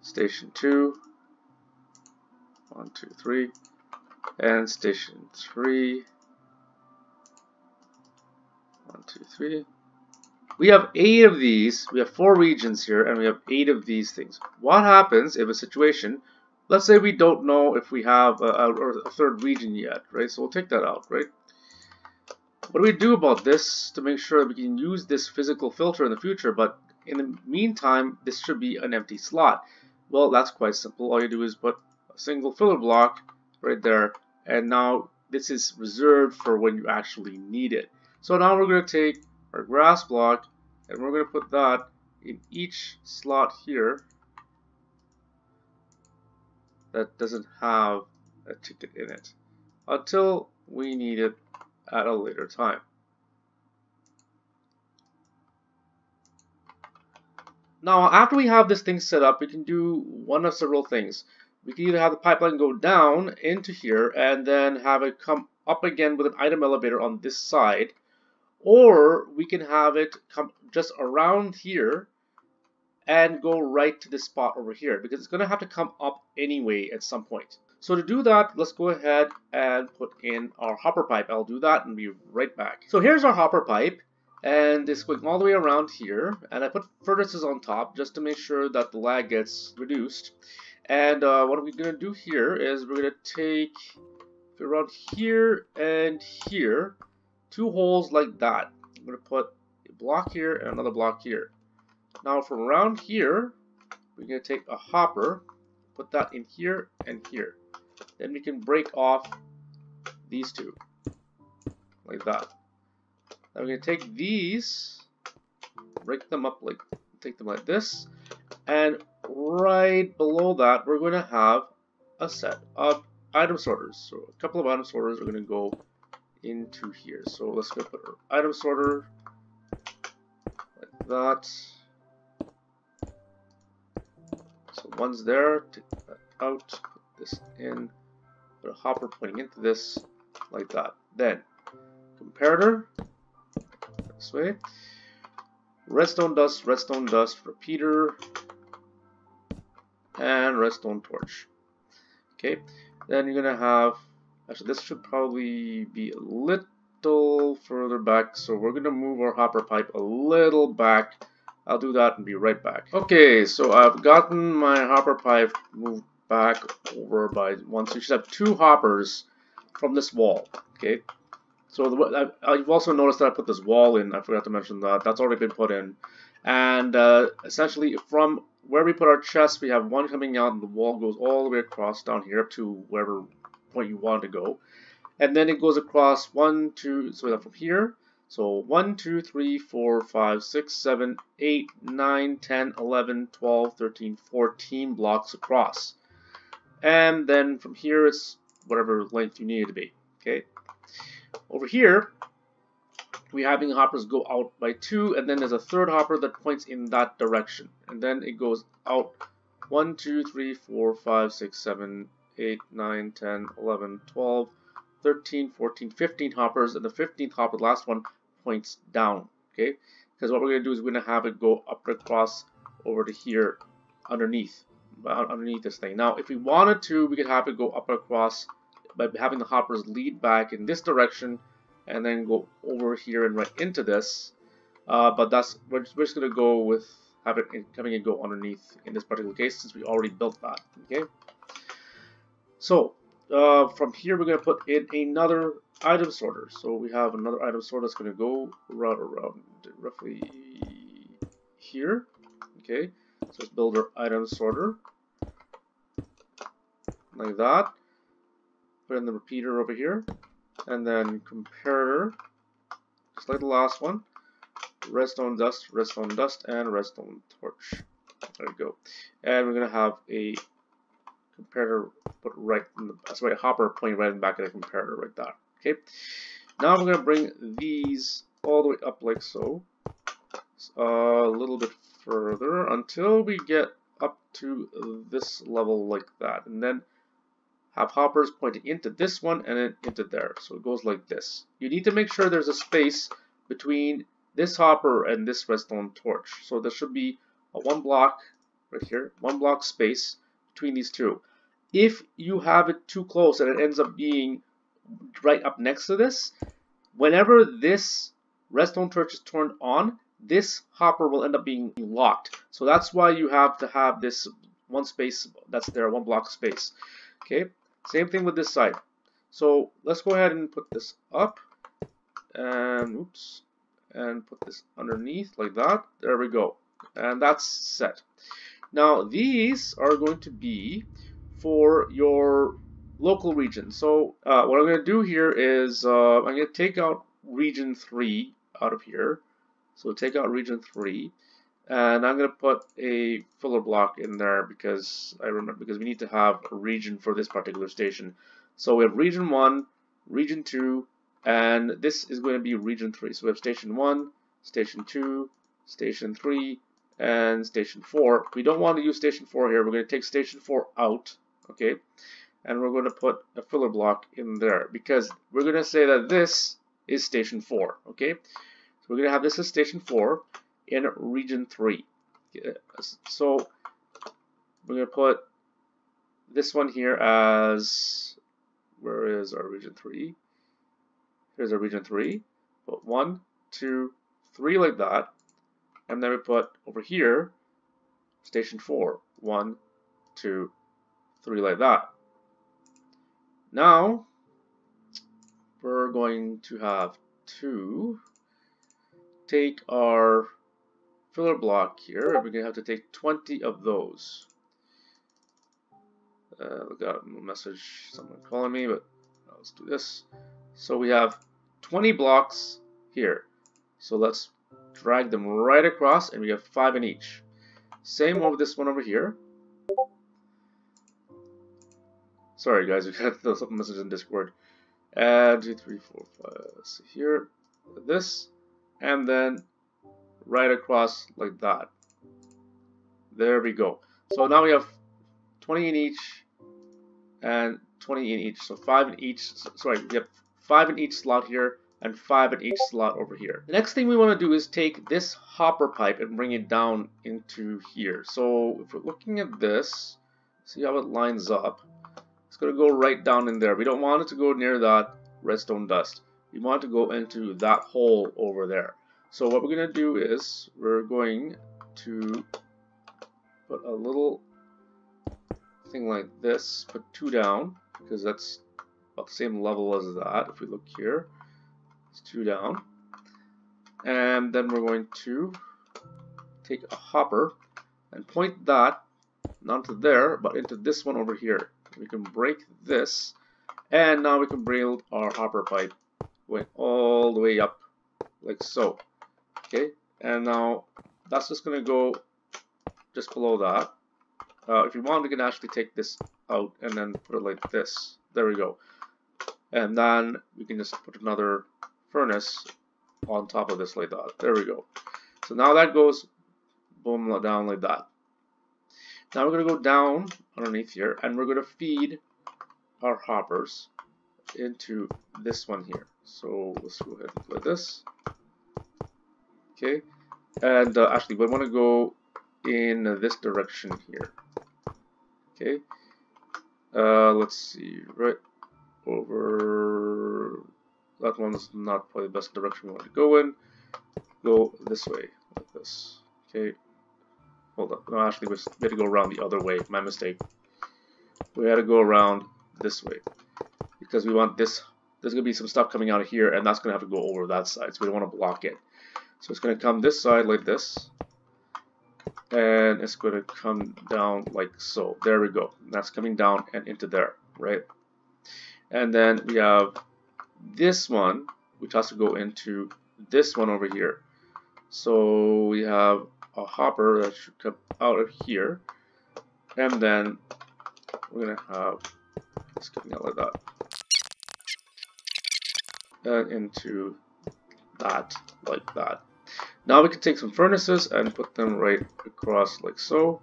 A: station 2, 1, 2, 3, and station 3. 1, 2, 3. We have eight of these, we have four regions here, and we have eight of these things. What happens if a situation, let's say we don't know if we have a, a, a third region yet, right? So we'll take that out, right? What do we do about this to make sure that we can use this physical filter in the future, but in the meantime, this should be an empty slot? Well, that's quite simple. All you do is put a single filler block right there and now this is reserved for when you actually need it. So now we're going to take our grass block and we're going to put that in each slot here that doesn't have a ticket in it until we need it at a later time. Now after we have this thing set up we can do one of several things we can either have the pipeline go down into here and then have it come up again with an item elevator on this side or we can have it come just around here and go right to this spot over here because it's going to have to come up anyway at some point. So to do that, let's go ahead and put in our hopper pipe. I'll do that and be right back. So here's our hopper pipe and it's going all the way around here and I put furnaces on top just to make sure that the lag gets reduced. And uh, what we're going to do here is we're going to take around here and here two holes like that. I'm going to put a block here and another block here. Now from around here, we're going to take a hopper, put that in here and here. Then we can break off these two, like that. Now we're going to take these, break them up like, take them like this, and right below that we're going to have a set of item sorters. So a couple of item sorters are going to go into here. So let's go put our item sorter like that. So one's there, take that out, put this in, put a hopper pointing into this like that. Then comparator this way. Redstone dust, redstone dust, repeater, and redstone torch. Okay, then you're gonna have actually this should probably be a little further back, so we're gonna move our hopper pipe a little back. I'll do that and be right back. Okay, so I've gotten my hopper pipe moved back over by one, so you should have two hoppers from this wall. Okay, so the, I, you've also noticed that I put this wall in. I forgot to mention that. That's already been put in. And uh, essentially from where we put our chest, we have one coming out and the wall goes all the way across down here up to wherever point you want to go. And then it goes across one, two, so from here. So 1, 2, 3, 4, 5, 6, 7, 8, 9, 10, 11, 12, 13, 14 blocks across. And then from here it's whatever length you need it to be. Okay. Over here, we're having hoppers go out by two, and then there's a third hopper that points in that direction. And then it goes out 1, 2, 3, 4, 5, 6, 7, 8, 9, 10, 11, 12, 13, 14, 15 hoppers, and the 15th hopper, the last one, points down. Okay, because what we're going to do is we're going to have it go up across over to here underneath, uh, underneath this thing. Now, if we wanted to, we could have it go up across by having the hoppers lead back in this direction and then go over here and right into this. Uh, but that's we're, just going to go with have it coming and go underneath in this particular case since we already built that. Okay. So uh, from here we're going to put in another item sorter. So we have another item sorter that's going to go right around roughly here. Okay. So let's build our item sorter like that put in the repeater over here, and then comparator, just like the last one, redstone dust, redstone dust, and redstone torch. There we go. And we're going to have a comparator put right in the, sorry, a hopper pointing right in the back of the comparator right there. Okay. Now we're going to bring these all the way up like so, uh, a little bit further until we get up to this level like that. And then have hoppers pointing into this one and then into there. So it goes like this. You need to make sure there's a space between this hopper and this redstone torch. So there should be a one block right here, one block space between these two. If you have it too close and it ends up being right up next to this, whenever this redstone torch is turned on, this hopper will end up being locked. So that's why you have to have this one space that's there, one block space. Okay, same thing with this side. So let's go ahead and put this up and oops and put this underneath like that. There we go. And that's set. Now these are going to be for your local region. So uh, what I'm going to do here is uh, I'm going to take out region 3 out of here. So take out region 3 and I'm going to put a filler block in there because I remember because we need to have a region for this particular station. So we have region 1, region 2, and this is going to be region 3. So we have station 1, station 2, station 3, and station 4. We don't want to use station 4 here. We're going to take station 4 out, okay? And we're going to put a filler block in there because we're going to say that this is station 4, okay? So we're going to have this as station 4 in region 3. So we're going to put this one here as, where is our region 3? Here's our region 3. Put 1, 2, 3 like that. And then we put over here, station 4. 1, 2, 3 like that. Now, we're going to have to take our filler block here, and we're going to have to take 20 of those. Uh, we got a message, someone calling me, but let's do this. So we have 20 blocks here. So let's drag them right across, and we have 5 in each. Same with this one over here. Sorry guys, we got the message in Discord. Add two, three, four, five. Let's see here. This, and then right across like that. There we go. So now we have 20 in each and 20 in each. So 5 in each, sorry, we have 5 in each slot here and 5 in each slot over here. The next thing we want to do is take this hopper pipe and bring it down into here. So if we're looking at this, see how it lines up. It's going to go right down in there. We don't want it to go near that redstone dust. We want to go into that hole over there. So what we're going to do is we're going to put a little thing like this, put two down, because that's about the same level as that. If we look here, it's two down. And then we're going to take a hopper and point that not to there, but into this one over here. We can break this, and now we can build our hopper pipe going all the way up, like so. Okay, and now that's just going to go just below that. Uh, if you want, we can actually take this out and then put it like this. There we go. And then we can just put another furnace on top of this like that. There we go. So now that goes boom down like that. Now we're going to go down underneath here and we're going to feed our hoppers into this one here. So let's go ahead and play this. Okay, and uh, actually we want to go in this direction here. Okay, uh, let's see, right over that one's not probably the best direction we want to go in. Go this way, like this. Okay, hold up. No, actually, we had to go around the other way. My mistake. We had to go around this way because we want this. There's going to be some stuff coming out of here, and that's going to have to go over that side, so we don't want to block it. So it's going to come this side like this, and it's going to come down like so. There we go. That's coming down and into there, right? And then we have this one, which has to go into this one over here. So we have a hopper that should come out of here, and then we're gonna have this coming out like that, and into that like that. Now we can take some furnaces and put them right across like so.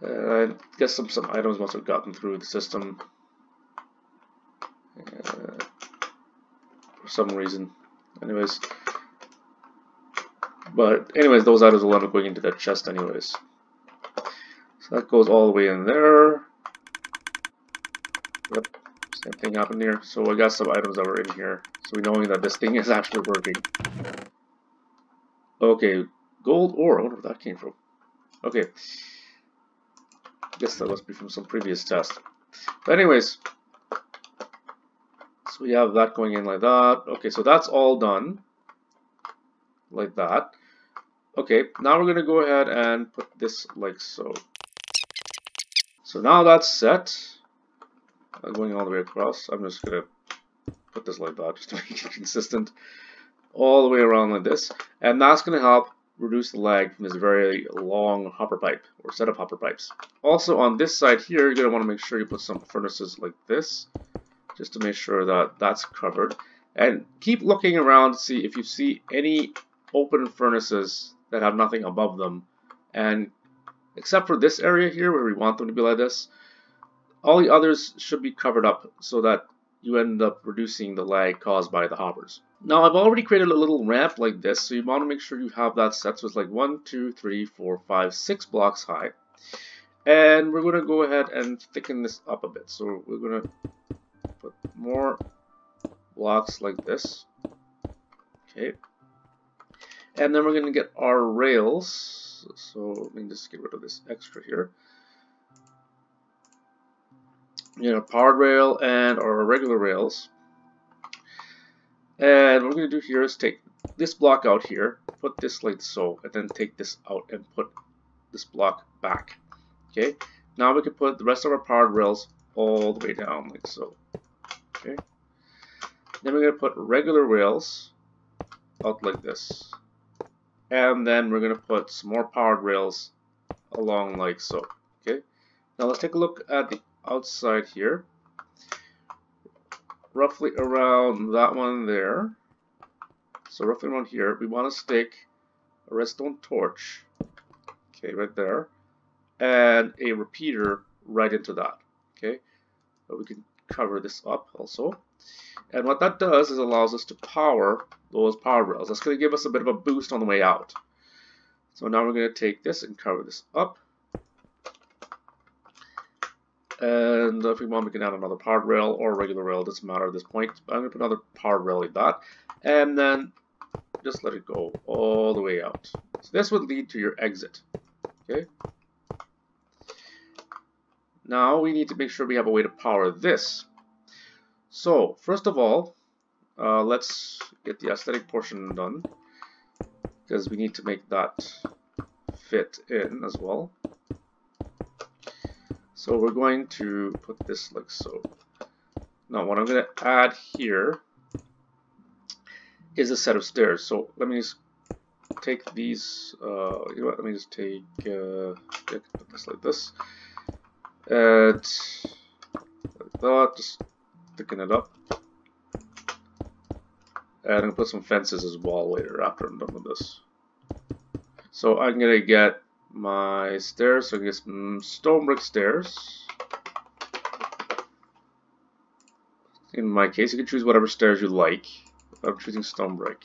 A: And I guess some, some items must have gotten through the system uh, for some reason. Anyways, but anyways, those items will end up going into that chest anyways. So that goes all the way in there. Yep, same thing happened here. So I got some items that were in here. So we knowing that this thing is actually working. Okay, gold ore. I wonder where that came from. Okay. I guess that must be from some previous test. But anyways, so we have that going in like that. Okay, so that's all done. Like that. Okay, now we're going to go ahead and put this like so. So now that's set. Going all the way across. I'm just going to put this like that just to make it consistent. All the way around like this. And that's going to help reduce the lag from this very long hopper pipe or set of hopper pipes. Also on this side here, you're going to want to make sure you put some furnaces like this just to make sure that that's covered. And keep looking around to see if you see any open furnaces that have nothing above them. And except for this area here where we want them to be like this, all the others should be covered up so that you end up reducing the lag caused by the hoppers. Now I've already created a little ramp like this, so you want to make sure you have that set so it's like one, two, three, four, five, six blocks high. And we're going to go ahead and thicken this up a bit. So we're going to put more blocks like this. Okay. And then we're going to get our rails. So let me just get rid of this extra here. You know, powered rail and our regular rails. And what we're going to do here is take this block out here, put this like so, and then take this out and put this block back. Okay, now we can put the rest of our powered rails all the way down like so. Okay, then we're going to put regular rails out like this. And then we're going to put some more powered rails along like so. Okay, now let's take a look at the outside here roughly around that one there. So roughly around here, we want to stick a redstone torch, okay, right there, and a repeater right into that, okay. But we can cover this up also. And what that does is allows us to power those power rails. That's going to give us a bit of a boost on the way out. So now we're going to take this and cover this up. And if we want, we can add another powered rail or regular rail, doesn't matter at this point. I'm going to put another powered rail like that. And then just let it go all the way out. So this would lead to your exit. Okay. Now we need to make sure we have a way to power this. So first of all, uh, let's get the aesthetic portion done because we need to make that fit in as well. So we're going to put this like so. Now what I'm going to add here is a set of stairs. So let me just take these, uh, you know what, let me just take, uh, put this like this. And like that, just thicken it up. And I'm going to put some fences as well later after I'm done with this. So I'm going to get my stairs, so I get some mm, stone brick stairs. In my case, you can choose whatever stairs you like. I'm choosing stone brick.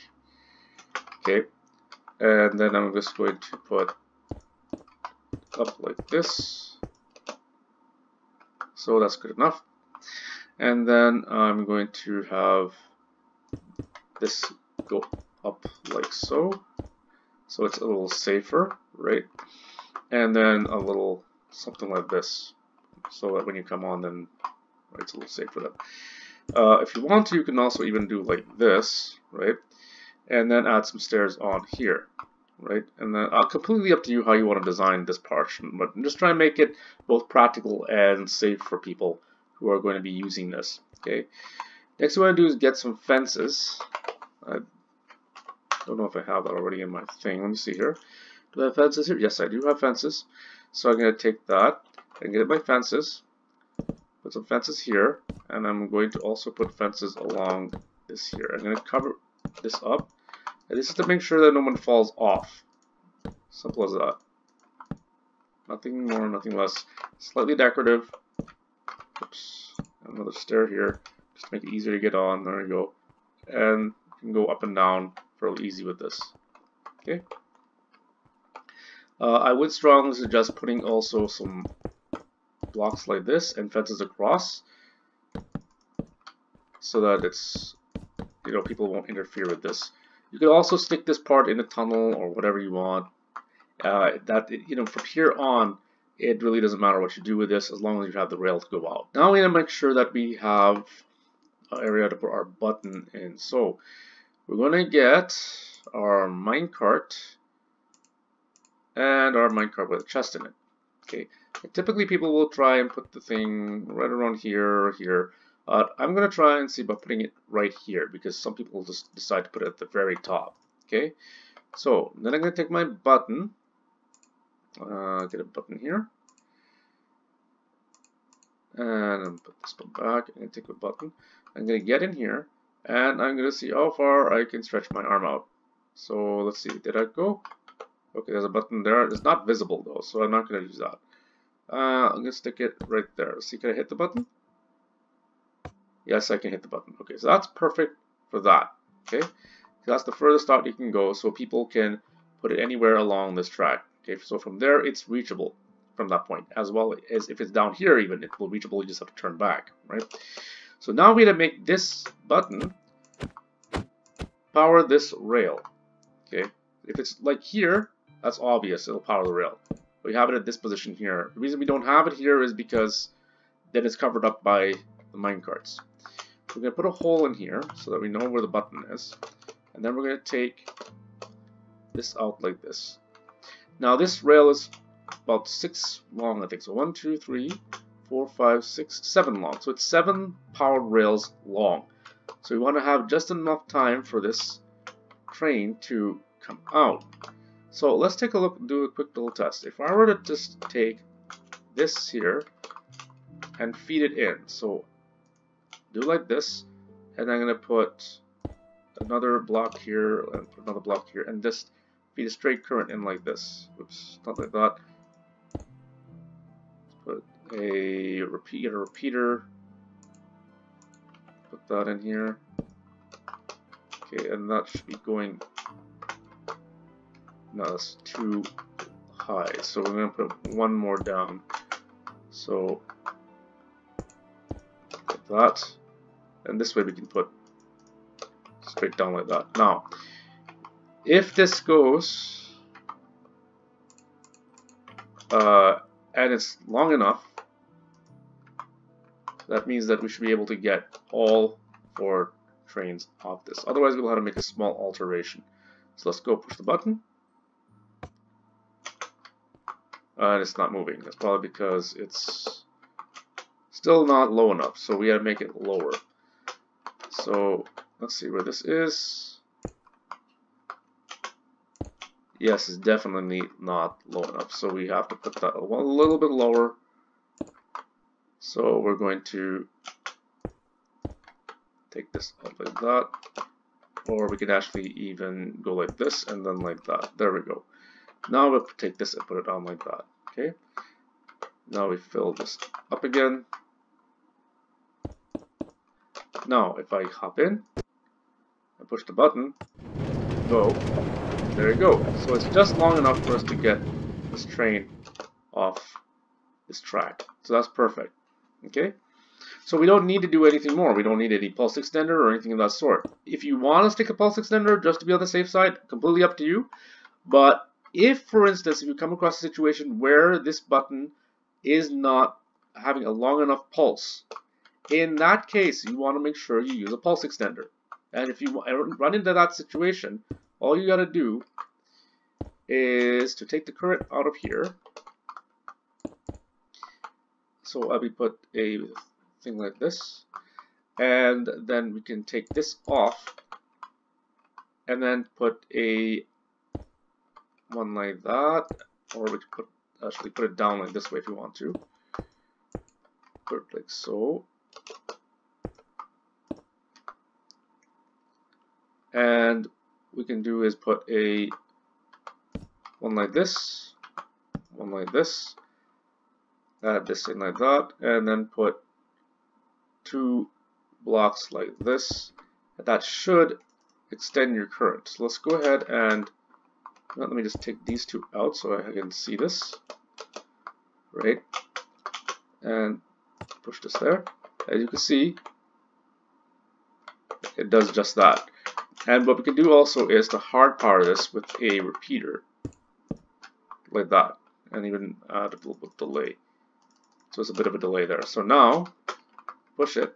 A: Okay, and then I'm just going to put up like this. So that's good enough. And then I'm going to have this go up like so. So it's a little safer, right? and then a little something like this so that when you come on then right, it's a little safer then. Uh, if you want to you can also even do like this right? And then add some stairs on here right? And then uh, completely up to you how you want to design this portion but just try and make it both practical and safe for people who are going to be using this okay? Next what I want to do is get some fences. I don't know if I have that already in my thing. Let me see here do I have fences here? Yes, I do have fences. So I'm going to take that and get my fences, put some fences here, and I'm going to also put fences along this here. I'm going to cover this up. And this is to make sure that no one falls off. Simple as that. Nothing more, nothing less. Slightly decorative. Oops. Another stair here. Just make it easier to get on. There we go. And you can go up and down fairly easy with this. Okay. Uh, I would strongly suggest putting also some blocks like this and fences across so that it's, you know, people won't interfere with this. You could also stick this part in a tunnel or whatever you want. Uh, that, you know, from here on, it really doesn't matter what you do with this as long as you have the rail to go out. Now we need to make sure that we have an area to put our button in. So we're going to get our minecart and our minecart with a chest in it. Okay, typically people will try and put the thing right around here or here. Uh, I'm going to try and see about putting it right here because some people just decide to put it at the very top. Okay, so then I'm going to take my button, uh, get a button here, and put this one back and take a button. I'm going to get in here and I'm going to see how far I can stretch my arm out. So let's see, did I go? Okay, there's a button there. It's not visible though, so I'm not going to use that. Uh, I'm going to stick it right there. See, can I hit the button? Yes, I can hit the button. Okay, so that's perfect for that. Okay, so that's the furthest out you can go, so people can put it anywhere along this track. Okay, so from there it's reachable from that point, as well as if it's down here even, it will reachable, you just have to turn back, right? So now we have to make this button power this rail. Okay, if it's like here, that's obvious, it'll power the rail. We have it at this position here. The reason we don't have it here is because then it's covered up by the minecarts. We're going to put a hole in here so that we know where the button is. And then we're going to take this out like this. Now this rail is about six long, I think. So one, two, three, four, five, six, seven long. So it's seven powered rails long. So we want to have just enough time for this train to come out. So let's take a look, do a quick little test. If I were to just take this here and feed it in, so do like this, and I'm going to put another block here and put another block here, and just feed a straight current in like this. Oops, not like that. Let's put a repeat a repeater. Put that in here. Okay, and that should be going. No, that's too high. So we're gonna put one more down. So like that, and this way we can put straight down like that. Now, if this goes uh, and it's long enough, that means that we should be able to get all four trains off this. Otherwise, we'll have to make a small alteration. So let's go push the button. And it's not moving. That's probably because it's still not low enough. So we to make it lower. So let's see where this is. Yes, it's definitely not low enough. So we have to put that a little bit lower. So we're going to take this up like that. Or we could actually even go like this and then like that. There we go. Now we'll take this and put it on like that. Okay. Now we fill this up again. Now if I hop in, I push the button, go, there you go. So it's just long enough for us to get this train off this track. So that's perfect. Okay? So we don't need to do anything more. We don't need any pulse extender or anything of that sort. If you want to stick a pulse extender just to be on the safe side, completely up to you. But if, for instance, if you come across a situation where this button is not having a long enough pulse, in that case, you want to make sure you use a pulse extender. And if you run into that situation, all you got to do is to take the current out of here. So I will put a thing like this, and then we can take this off, and then put a one like that, or we could put actually put it down like this way if you want to. Put it like so. And we can do is put a one like this, one like this, add this in like that, and then put two blocks like this. That should extend your current. So let's go ahead and let me just take these two out so I can see this. Right? And push this there. As you can see, it does just that. And what we can do also is to hard power this with a repeater, like that, and even add a little bit of delay. So it's a bit of a delay there. So now, push it,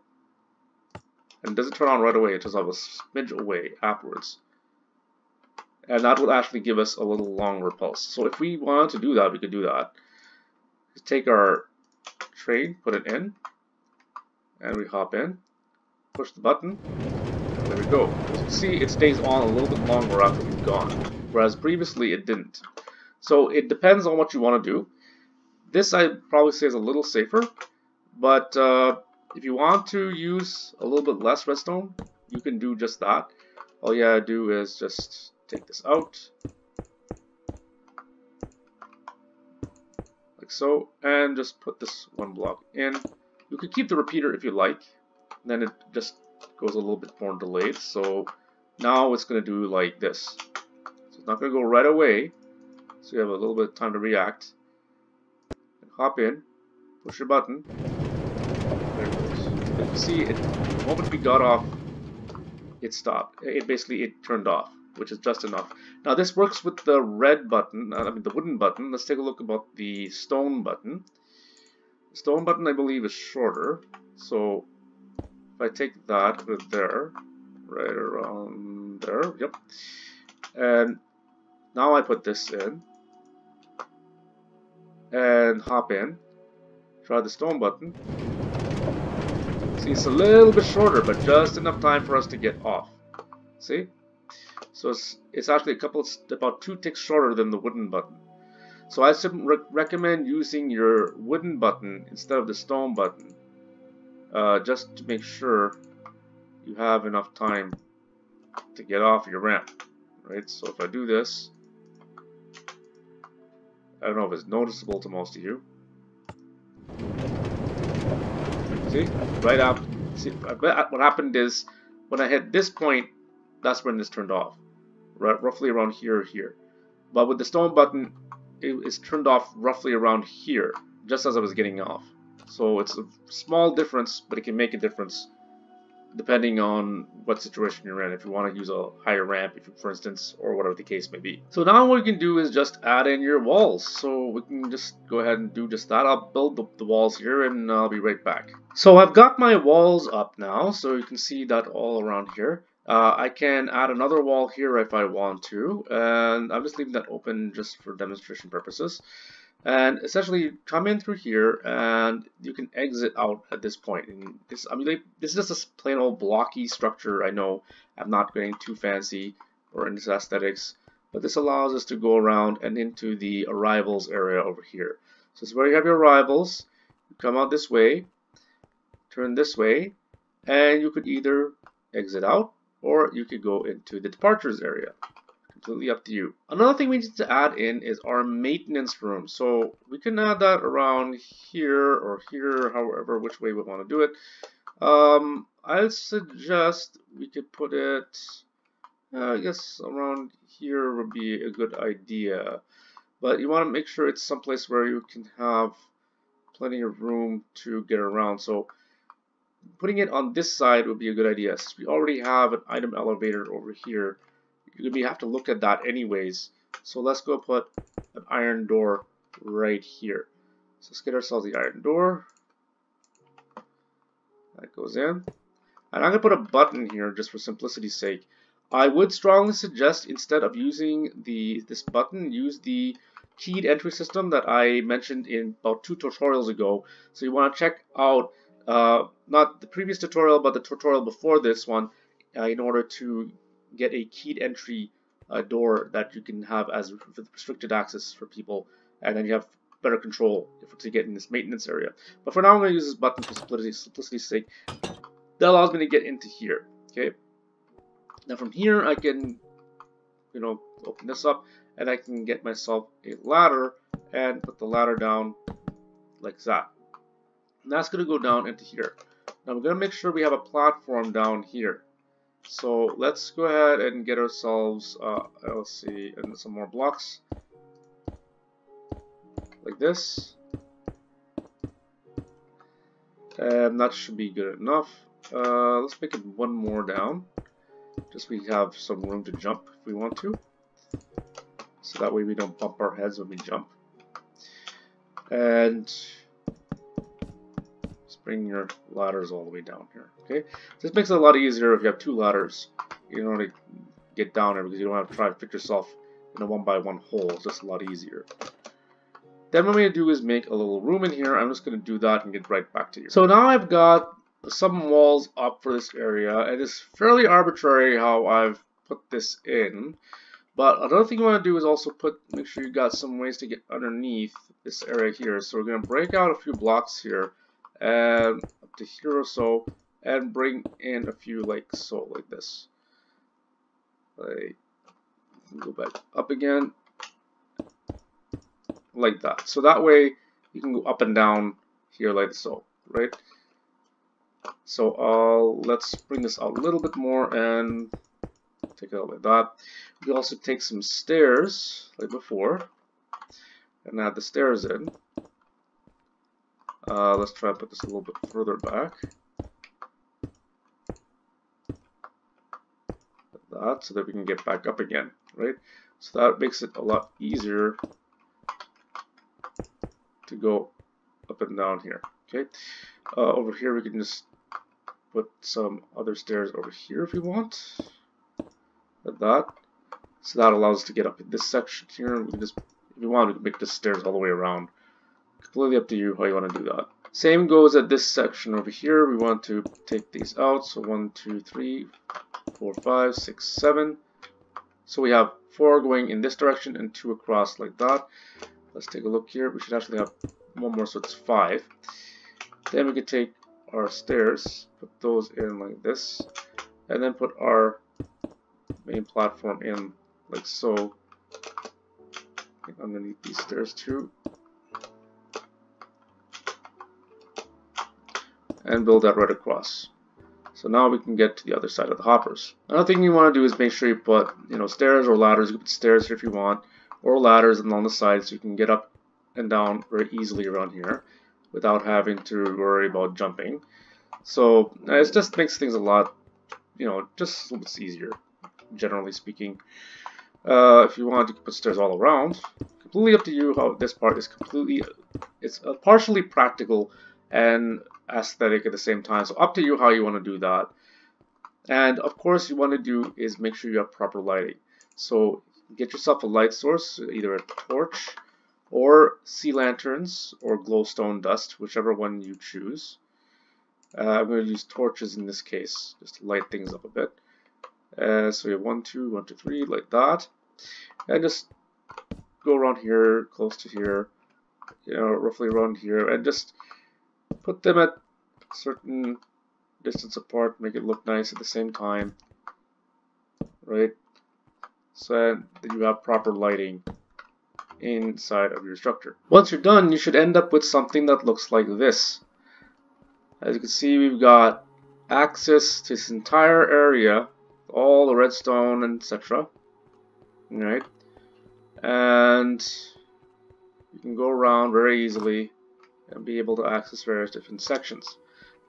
A: and it doesn't turn on right away, it turns on a smidge away afterwards. And that will actually give us a little longer pulse. So if we want to do that, we could do that. Take our train, put it in, and we hop in, push the button, there we go. As you see, it stays on a little bit longer after we've gone, whereas previously it didn't. So it depends on what you want to do. This I'd probably say is a little safer, but uh, if you want to use a little bit less redstone, you can do just that. All you gotta do is just take this out, like so, and just put this one block in. You could keep the repeater if you like, then it just goes a little bit more delayed. So now it's going to do like this. So it's not going to go right away. So you have a little bit of time to react. And hop in, push your button. There it goes. you see, it, the moment we got off, it stopped. It basically it turned off, which is just enough. Now this works with the red button, uh, I mean the wooden button. Let's take a look about the stone button. The stone button I believe is shorter, so if I take that with there, right around there, yep. And now I put this in and hop in. Try the stone button. See, it's a little bit shorter, but just enough time for us to get off. See? So it's, it's actually a couple, about two ticks shorter than the wooden button. So I re recommend using your wooden button instead of the stone button, uh, just to make sure you have enough time to get off your ramp. Right, so if I do this, I don't know if it's noticeable to most of you. See, right up. See, what happened is when I hit this point, that's when this turned off, right, roughly around here here. But with the stone button, it is turned off roughly around here, just as I was getting off. So it's a small difference, but it can make a difference depending on what situation you're in. If you want to use a higher ramp, if you, for instance, or whatever the case may be. So now what you can do is just add in your walls. So we can just go ahead and do just that. I'll build the, the walls here and I'll be right back. So I've got my walls up now, so you can see that all around here. Uh, I can add another wall here if I want to, and I'm just leaving that open just for demonstration purposes. And essentially, come in through here, and you can exit out at this point. And this, I mean, this is just a plain old blocky structure. I know I'm not getting too fancy or into aesthetics, but this allows us to go around and into the arrivals area over here. So this is where you have your arrivals. You come out this way, turn this way, and you could either exit out or you could go into the departures area. Completely up to you. Another thing we need to add in is our maintenance room. So we can add that around here or here, however, which way we want to do it. Um, I suggest we could put it, uh, I guess around here would be a good idea. But you want to make sure it's someplace where you can have plenty of room to get around. So putting it on this side would be a good idea. Since we already have an item elevator over here, to have to look at that anyways. So let's go put an iron door right here. So let's get ourselves the iron door. That goes in. And I'm going to put a button here just for simplicity's sake. I would strongly suggest instead of using the this button, use the keyed entry system that I mentioned in about two tutorials ago. So you want to check out uh, not the previous tutorial, but the tutorial before this one, uh, in order to get a keyed entry uh, door that you can have as restricted access for people, and then you have better control to get in this maintenance area. But for now, I'm going to use this button for simplicity, simplicity's sake. That allows me to get into here. Okay. Now from here, I can, you know, open this up, and I can get myself a ladder and put the ladder down like that. That's going to go down into here. Now we're going to make sure we have a platform down here. So let's go ahead and get ourselves, uh, let's see, and some more blocks. Like this. And that should be good enough. Uh, let's make it one more down. Just we have some room to jump if we want to. So that way we don't bump our heads when we jump. And bring your ladders all the way down here. Okay, this makes it a lot easier if you have two ladders. You don't want to get down there because you don't have to try to fit yourself in a one by one hole. It's just a lot easier. Then what I'm going to do is make a little room in here. I'm just going to do that and get right back to you. So now I've got some walls up for this area. and It's fairly arbitrary how I've put this in. But another thing you want to do is also put, make sure you got some ways to get underneath this area here. So we're going to break out a few blocks here and up to here or so and bring in a few like so like this like go back up again like that so that way you can go up and down here like so right so uh, let's bring this out a little bit more and take it out like that. We also take some stairs, like before, and add the stairs in. Uh, let's try and put this a little bit further back. Like that, so that we can get back up again, right? So that makes it a lot easier to go up and down here, okay? Uh, over here we can just put some other stairs over here if we want, like that. So that allows us to get up in this section here. We can just, if we want, we can make the stairs all the way around. Completely up to you how you want to do that. Same goes at this section over here. We want to take these out. So one, two, three, four, five, six, seven. So we have four going in this direction and two across like that. Let's take a look here. We should actually have one more, so it's five. Then we could take our stairs, put those in like this, and then put our main platform in like so underneath these stairs too. And build that right across. So now we can get to the other side of the hoppers. Another thing you want to do is make sure you put, you know, stairs or ladders. You can put stairs here if you want, or ladders along the sides so you can get up and down very easily around here without having to worry about jumping. So it just makes things a lot, you know, just a little bit easier, generally speaking. Uh, if you want to put stairs all around, completely up to you how this part is completely, it's uh, partially practical and aesthetic at the same time. So up to you how you want to do that. And of course you want to do is make sure you have proper lighting. So get yourself a light source, either a torch or sea lanterns or glowstone dust, whichever one you choose. Uh, I'm going to use torches in this case, just to light things up a bit. Uh, so we have one, two, one, two, three, like that. And just go around here, close to here, you know, roughly around here, and just put them at a certain distance apart, make it look nice at the same time, right? So that you have proper lighting inside of your structure. Once you're done, you should end up with something that looks like this. As you can see, we've got access to this entire area, all the redstone, etc. Right? And you can go around very easily and be able to access various different sections.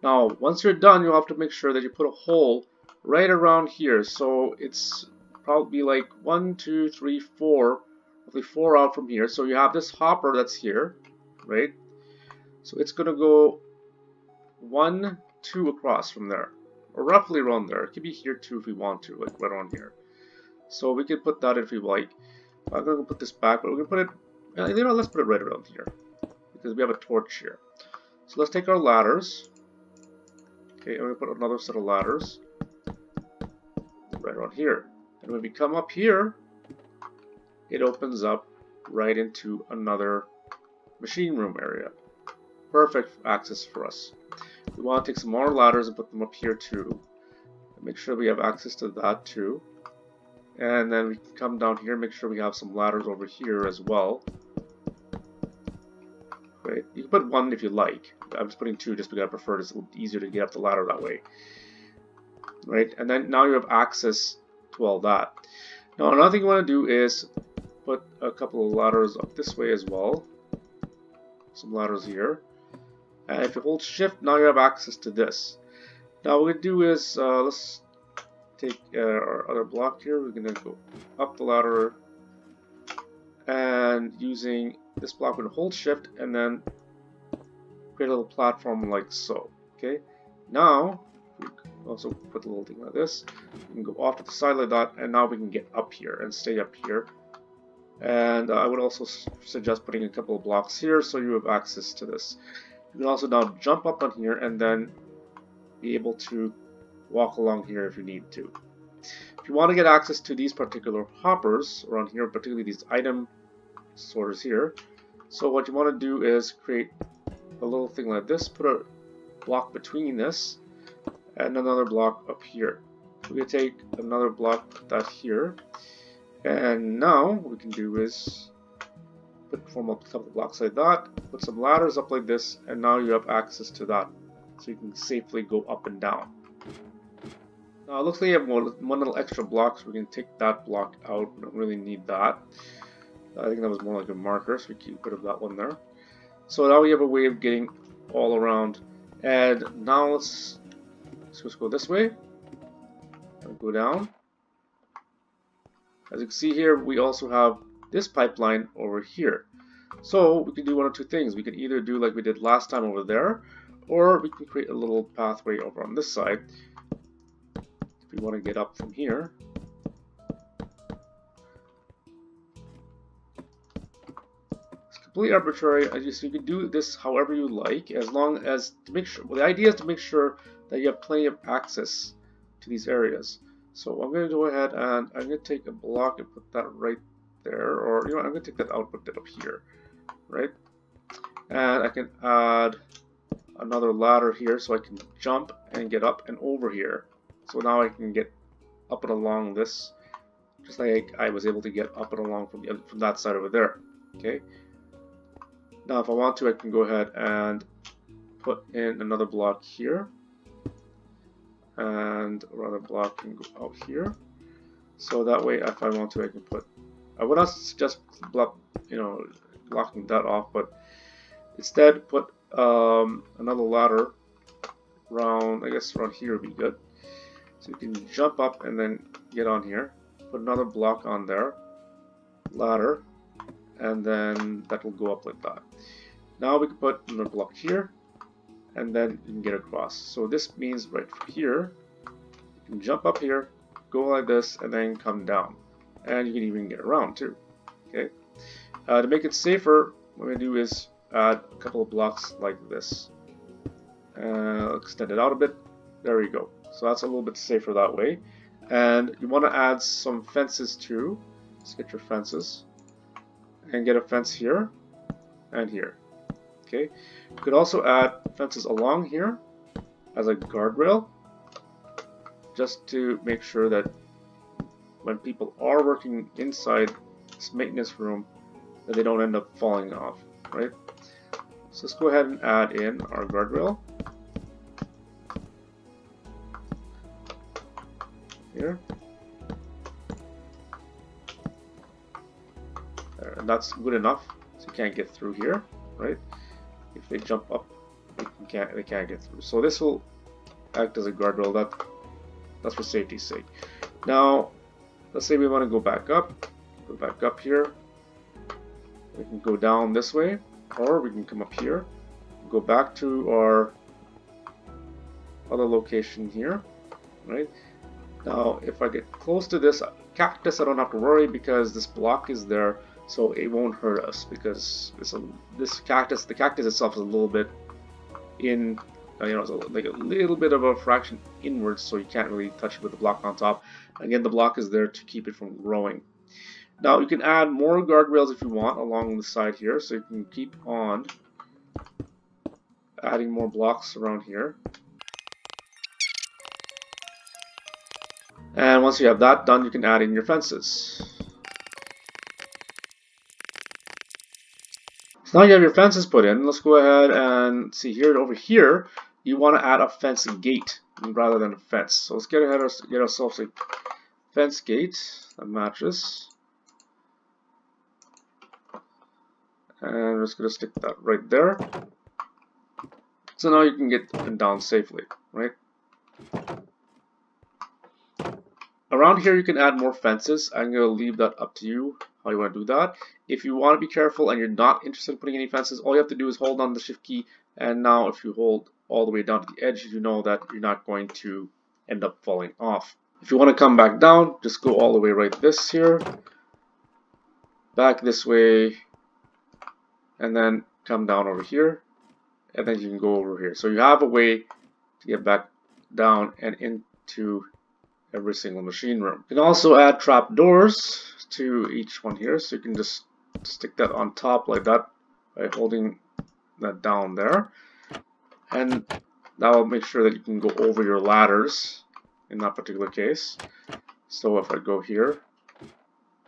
A: Now, once you're done, you'll have to make sure that you put a hole right around here. So it's probably like one, two, three, four roughly four out from here. So you have this hopper that's here, right? So it's going to go one, two across from there, or roughly around there. It could be here too if we want to, like right on here. So we could put that if we like. I'm going to put this back, but we're to put it, you know, let's put it right around here, because we have a torch here. So let's take our ladders. Okay, and we put another set of ladders right around here. And when we come up here, it opens up right into another machine room area. Perfect access for us. We want to take some more ladders and put them up here too. Make sure we have access to that too. And then we come down here, make sure we have some ladders over here as well. Put one if you like. I'm just putting two just because I prefer it. It's easier to get up the ladder that way. Right, and then now you have access to all that. Now another thing you want to do is put a couple of ladders up this way as well. Some ladders here. And if you hold shift, now you have access to this. Now what we do is, uh, let's take uh, our other block here. We're going to go up the ladder and using this block, we're going to hold shift and then create a little platform like so. Okay. Now, we also put a little thing like this. We can go off to the side like that, and now we can get up here and stay up here and uh, I would also suggest putting a couple of blocks here so you have access to this. You can also now jump up on here and then be able to walk along here if you need to. If you want to get access to these particular hoppers around here, particularly these item sorters here, so what you want to do is create a little thing like this, put a block between this, and another block up here. We can take another block, put that here, and now what we can do is put form up a couple of blocks like that, put some ladders up like this, and now you have access to that. So you can safely go up and down. Now it looks like you have one little extra block, so we can take that block out. We don't really need that. I think that was more like a marker, so we keep rid of that one there. So now we have a way of getting all around. And now let's, let's go this way. And go down. As you can see here, we also have this pipeline over here. So we can do one of two things. We can either do like we did last time over there, or we can create a little pathway over on this side. If we want to get up from here. Completely arbitrary. I just you can do this however you like, as long as to make sure. Well, the idea is to make sure that you have plenty of access to these areas. So I'm going to go ahead and I'm going to take a block and put that right there, or you know, I'm going to take that out, put it up here, right? And I can add another ladder here so I can jump and get up and over here. So now I can get up and along this, just like I was able to get up and along from the from that side over there. Okay. Now, if I want to, I can go ahead and put in another block here, and another block can go out here. So that way, if I want to, I can put. I would not suggest block, you know, blocking that off, but instead put um, another ladder around. I guess around here would be good. So you can jump up and then get on here. Put another block on there, ladder, and then that will go up like that. Now we can put another block here, and then you can get across. So this means right here, you can jump up here, go like this, and then come down. And you can even get around too. Okay. Uh, to make it safer, what we do is add a couple of blocks like this. Uh, extend it out a bit. There you go. So that's a little bit safer that way. And you want to add some fences too. Let's get your fences. And get a fence here and here. Okay. You could also add fences along here as a guardrail just to make sure that when people are working inside this maintenance room that they don't end up falling off, right? So let's go ahead and add in our guardrail. here. And that's good enough, so you can't get through here, right? If they jump up, they can't they can't get through. So this will act as a guardrail. That that's for safety's sake. Now, let's say we want to go back up. Go back up here. We can go down this way, or we can come up here. Go back to our other location here, right? Now, if I get close to this cactus, I don't have to worry because this block is there, so it won't hurt us because this, this cactus, the cactus itself is a little bit in, uh, you know, like a little bit of a fraction inwards, so you can't really touch it with the block on top. Again, the block is there to keep it from growing. Now, you can add more guardrails if you want along the side here, so you can keep on adding more blocks around here. And once you have that done, you can add in your fences. Now you have your fences put in. Let's go ahead and see here over here, you want to add a fence gate rather than a fence. So let's get ahead get ourselves a fence gate that matches. And we're just going to stick that right there. So now you can get up and down safely, right? Around here you can add more fences. I'm going to leave that up to you how you want to do that. If you want to be careful and you're not interested in putting any fences, all you have to do is hold on the shift key and now if you hold all the way down to the edge, you know that you're not going to end up falling off. If you want to come back down, just go all the way right this here, back this way, and then come down over here, and then you can go over here. So you have a way to get back down and into every single machine room. You can also add trap doors to each one here, so you can just stick that on top like that by holding that down there. And that will make sure that you can go over your ladders in that particular case. So if I go here,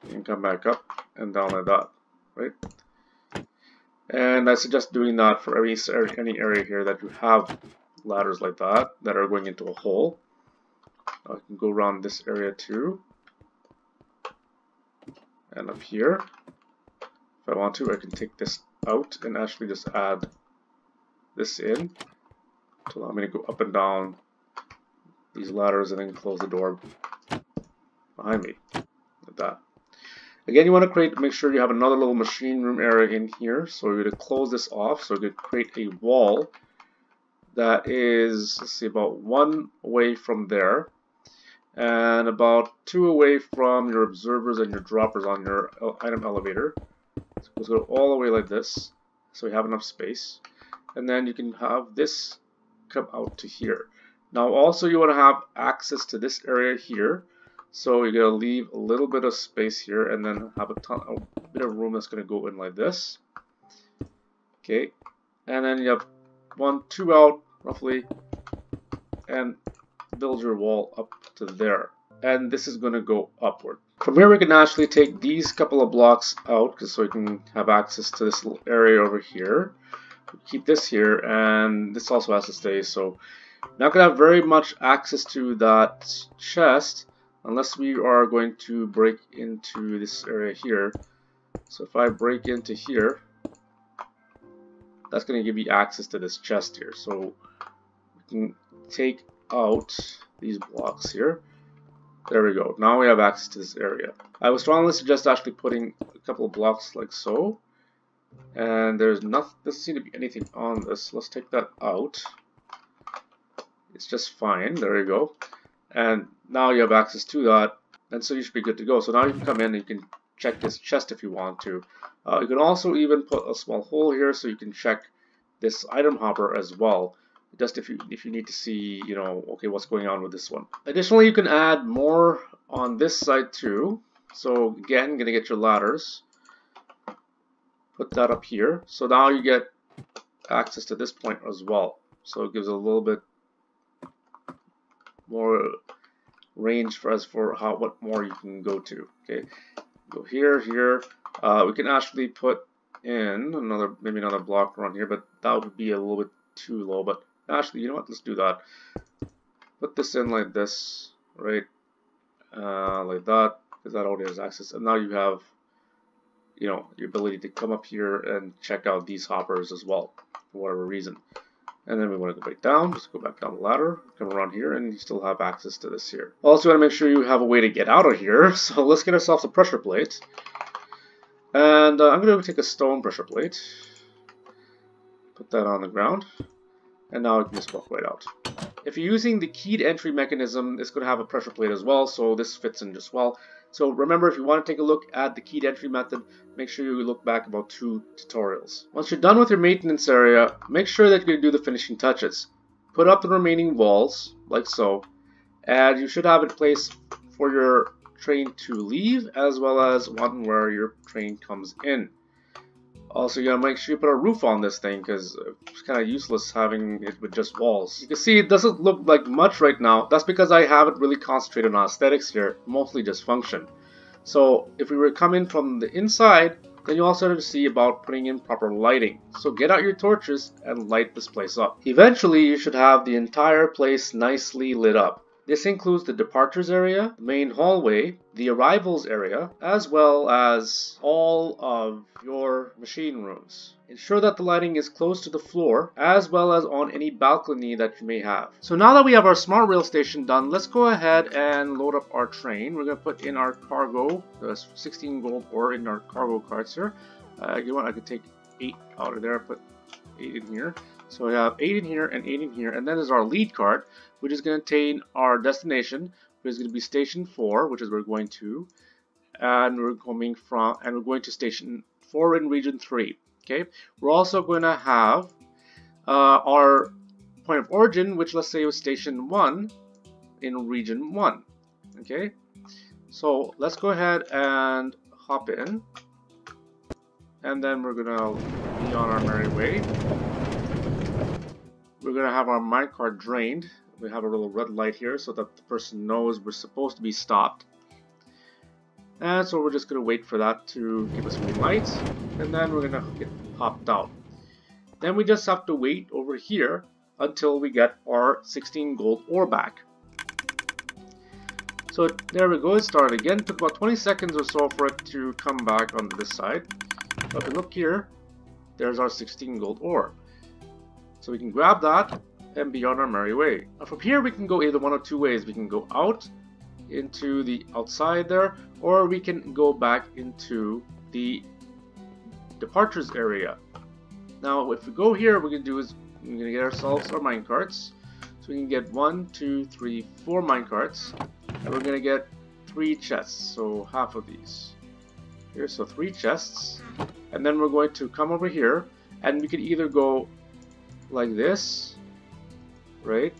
A: can come back up and down like that, right? And I suggest doing that for every any area here that you have ladders like that that are going into a hole. I can go around this area too. And up here. If I want to, I can take this out and actually just add this in to allow me to go up and down these ladders and then close the door behind me like that. Again, you want to create, make sure you have another little machine room area in here. So we're going to close this off. So going to create a wall that is, let's see, about one away from there and about two away from your observers and your droppers on your item elevator. So let's go all the way like this so we have enough space. And then you can have this come out to here. Now also you want to have access to this area here so you're going to leave a little bit of space here and then have a, ton, a bit of room that's going to go in like this. Okay, and then you have one, two out roughly and build your wall up to there. And this is going to go upward. From here we can actually take these couple of blocks out because so we can have access to this little area over here. Keep this here and this also has to stay so not going to have very much access to that chest unless we are going to break into this area here. So if I break into here, that's going to give you access to this chest here. So we can take out these blocks here. There we go. Now we have access to this area. I would strongly suggest actually putting a couple of blocks like so. And there's nothing, doesn't seem to be anything on this. Let's take that out. It's just fine. There you go and now you have access to that and so you should be good to go so now you can come in and you can check this chest if you want to uh, you can also even put a small hole here so you can check this item hopper as well just if you if you need to see you know okay what's going on with this one additionally you can add more on this side too so again gonna get your ladders put that up here so now you get access to this point as well so it gives a little bit more range for us for how what more you can go to. Okay, go here, here. Uh, we can actually put in another maybe another block around here, but that would be a little bit too low. But actually, you know what? Let's do that. Put this in like this, right? Uh, like that, because that already has access. And now you have, you know, your ability to come up here and check out these hoppers as well, for whatever reason. And then we want to go back down, just go back down the ladder, come around here, and you still have access to this here. Also, want to make sure you have a way to get out of here, so let's get ourselves a pressure plate. And uh, I'm going to take a stone pressure plate, put that on the ground, and now I can just walk right out. If you're using the keyed entry mechanism, it's going to have a pressure plate as well, so this fits in just well. So remember, if you want to take a look at the keyed entry method, make sure you look back about two tutorials. Once you're done with your maintenance area, make sure that to do the finishing touches. Put up the remaining walls, like so, and you should have a place for your train to leave, as well as one where your train comes in. Also, you gotta make sure you put a roof on this thing because it's kind of useless having it with just walls. You can see it doesn't look like much right now. That's because I haven't really concentrated on aesthetics here, mostly just function. So if we were in from the inside, then you also have to see about putting in proper lighting. So get out your torches and light this place up. Eventually, you should have the entire place nicely lit up. This includes the departures area, the main hallway, the arrivals area, as well as all of your machine rooms. Ensure that the lighting is close to the floor, as well as on any balcony that you may have. So now that we have our smart rail station done, let's go ahead and load up our train. We're going to put in our cargo, the 16 gold ore in our cargo carts here. Uh, you want, I could take 8 out of there, put 8 in here. So we have 8 in here and 8 in here, and then there's our lead cart, which is going to contain our destination, which is going to be station 4, which is where we're going to, and we're coming from, and we're going to station 4 in region 3. Okay, we're also going to have uh, our point of origin, which let's say was station 1 in region 1. Okay, so let's go ahead and hop in, and then we're going to be on our merry way. We're going to have our minecart drained. We have a little red light here so that the person knows we're supposed to be stopped. And so we're just going to wait for that to give us green light. And then we're going to get popped out. Then we just have to wait over here until we get our 16 gold ore back. So there we go, it started again. Took about 20 seconds or so for it to come back onto this side. We look here, there's our 16 gold ore. So we can grab that and be on our merry way. Now from here we can go either one of two ways. We can go out into the outside there, or we can go back into the departures area. Now if we go here, what we're to do is we're going to get ourselves our minecarts. So we can get one, two, three, four minecarts, and we're going to get three chests, so half of these. Here, so three chests, and then we're going to come over here, and we can either go like this, right,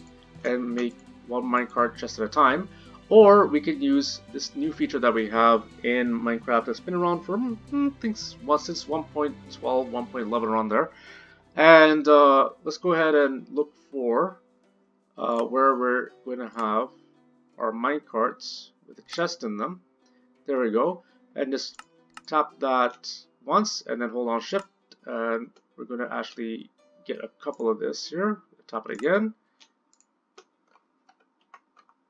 A: and make one minecart chest at a time, or we could use this new feature that we have in Minecraft that's been around for, hmm, I think, well, since 1.12, 1.11 around there. And uh, let's go ahead and look for uh, where we're going to have our minecarts with a chest in them. There we go. And just tap that once and then hold on shift and we're going to actually get a couple of this here. Tap it again.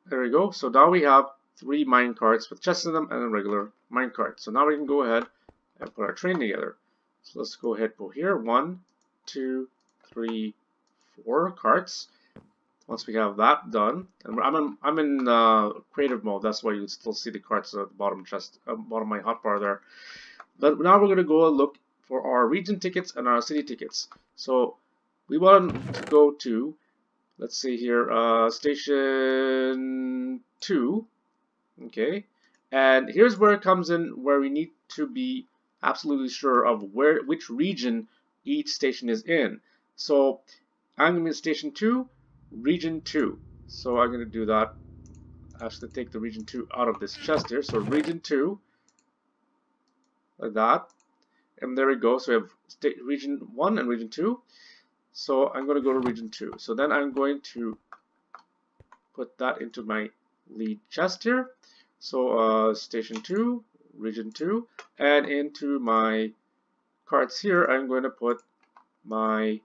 A: There we go. So now we have three mine carts with chests in them and a regular mine cart. So now we can go ahead and put our train together. So let's go ahead go here. One, two, three, four carts. Once we have that done, and I'm in, I'm in uh, creative mode, that's why you still see the carts at the bottom chest, uh, bottom of my hotbar there. But now we're going to go look for our region tickets and our city tickets. So we want to go to, let's see here, uh, station 2, okay, and here's where it comes in where we need to be absolutely sure of where which region each station is in. So I'm going to station 2, region 2. So I'm going to do that. I have to take the region 2 out of this chest here. So region 2, like that. And there we go. So we have state region 1 and region 2. So I'm going to go to region 2. So then I'm going to put that into my lead chest here. So uh, station 2, region 2, and into my cards here, I'm going to put my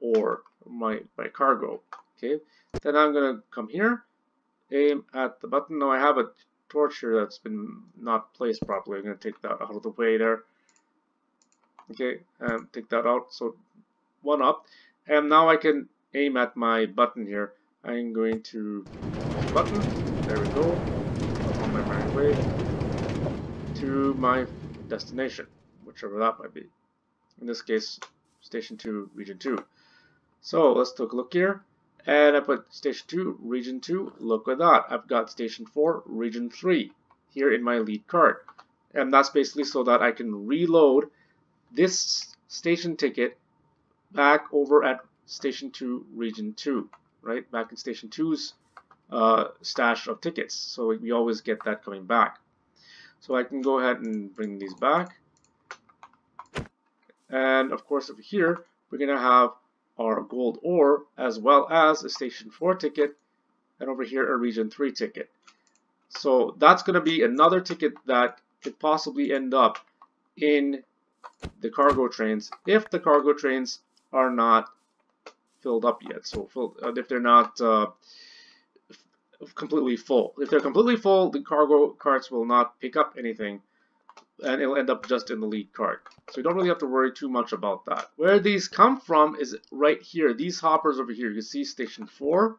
A: ore, my, my cargo. Okay, then I'm going to come here, aim at the button. Now I have a torch here that's been not placed properly. I'm going to take that out of the way there. Okay, and take that out. So one up. And now I can aim at my button here. I'm going to button. There we go. on my merry way to my destination, whichever that might be. In this case, Station 2, Region 2. So let's take a look here. And I put Station 2, Region 2. Look at that. I've got Station 4, Region 3 here in my lead card. And that's basically so that I can reload this station ticket back over at Station 2, Region 2, right? Back in Station 2's uh, stash of tickets. So we always get that coming back. So I can go ahead and bring these back. And of course over here, we're going to have our gold ore as well as a Station 4 ticket and over here a Region 3 ticket. So that's going to be another ticket that could possibly end up in the cargo trains if the cargo trains are not filled up yet. So filled, uh, if they're not uh, completely full. If they're completely full, the cargo carts will not pick up anything and it'll end up just in the lead cart. So you don't really have to worry too much about that. Where these come from is right here. These hoppers over here. You see station 4,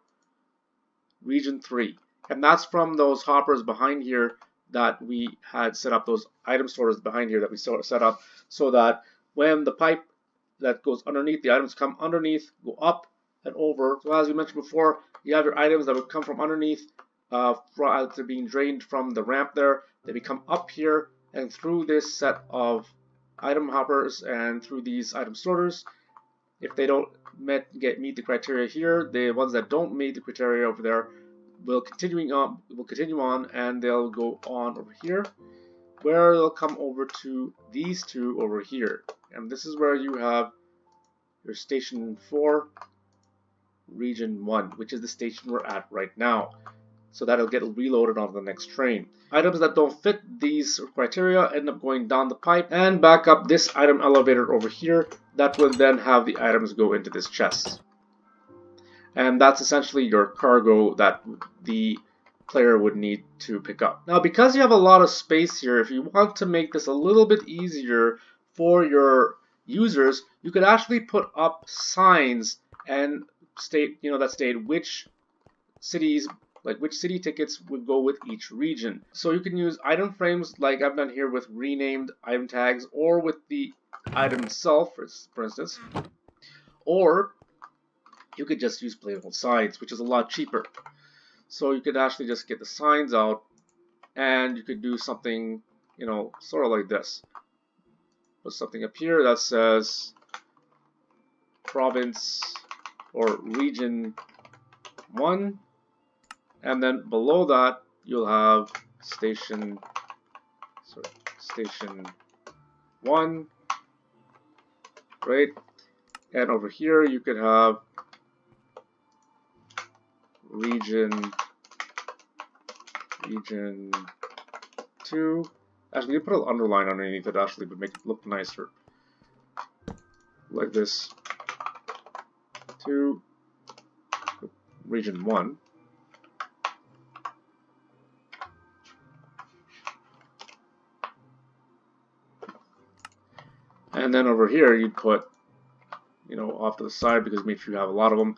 A: region 3. And that's from those hoppers behind here that we had set up, those item stores behind here that we set up so that when the pipe that goes underneath, the items come underneath, go up and over. So as we mentioned before, you have your items that would come from underneath uh, as they're being drained from the ramp there. They become up here and through this set of item hoppers and through these item sorters, if they don't met, get meet the criteria here, the ones that don't meet the criteria over there will continuing on will continue on and they'll go on over here where they'll come over to these two over here and this is where you have your station 4 region 1 which is the station we're at right now so that'll get reloaded onto the next train. Items that don't fit these criteria end up going down the pipe and back up this item elevator over here that will then have the items go into this chest. And that's essentially your cargo that the player would need to pick up. Now because you have a lot of space here, if you want to make this a little bit easier for your users, you could actually put up signs and state, you know, that state which cities, like which city tickets would go with each region. So you can use item frames like I've done here with renamed item tags or with the item itself, for, for instance. Or you could just use plain old signs, which is a lot cheaper. So you could actually just get the signs out and you could do something, you know, sort of like this. Put something up here that says province or region 1 and then below that you'll have station sorry, station 1 right and over here you could have region region 2 actually you put an underline underneath it actually but make it look nicer. Like this. To region 1 and then over here you'd put you know off to the side because make sure you have a lot of them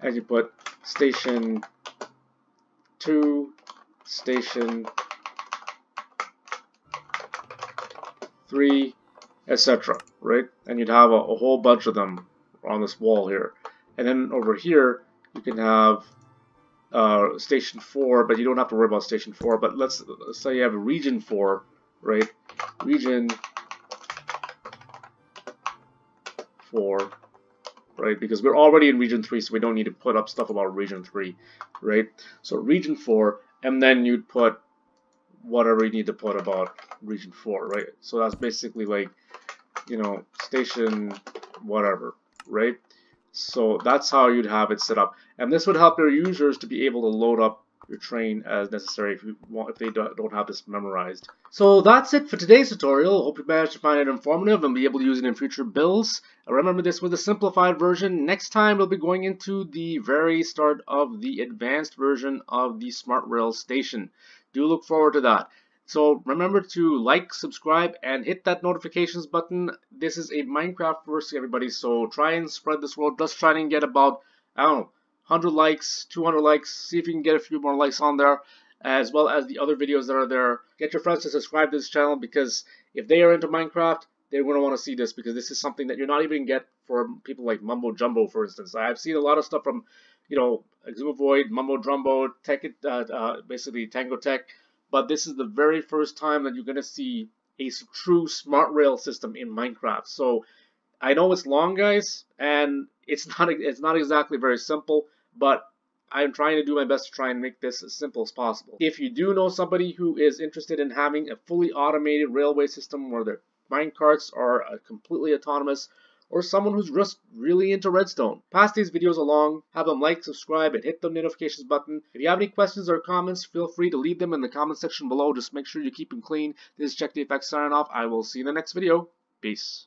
A: and you put station 2 station 3 etc right? And you'd have a, a whole bunch of them on this wall here. And then over here you can have uh, station 4 but you don't have to worry about station 4 but let's, let's say you have a region 4 right? Region 4 right? Because we're already in region 3 so we don't need to put up stuff about region 3 right? So region 4 and then you'd put whatever you need to put about region 4 right? So that's basically like you know station whatever right? So that's how you'd have it set up. And this would help your users to be able to load up your train as necessary if you want if they don't have this memorized. So that's it for today's tutorial. Hope you managed to find it informative and be able to use it in future builds. Remember this was a simplified version. Next time we'll be going into the very start of the advanced version of the Smart Rail station. Do look forward to that. So remember to like, subscribe, and hit that notifications button. This is a Minecraft verse, everybody, so try and spread this world. Just try and get about, I don't know, 100 likes, 200 likes, see if you can get a few more likes on there, as well as the other videos that are there. Get your friends to subscribe to this channel because if they are into Minecraft, they're going to want to see this because this is something that you're not even get for people like Mumbo Jumbo, for instance. I've seen a lot of stuff from, you know, Xisuma Mumbo Jumbo, Tech, uh, uh, basically Tango Tek, but this is the very first time that you're going to see a true smart rail system in Minecraft. So I know it's long, guys, and it's not it's not exactly very simple, but I'm trying to do my best to try and make this as simple as possible. If you do know somebody who is interested in having a fully automated railway system where their mine carts are uh, completely autonomous, or someone who's just really into redstone. Pass these videos along, have them like, subscribe, and hit the notifications button. If you have any questions or comments, feel free to leave them in the comment section below. Just make sure you keep them clean. This is CheckDFX signing off. I will see you in the next video. Peace.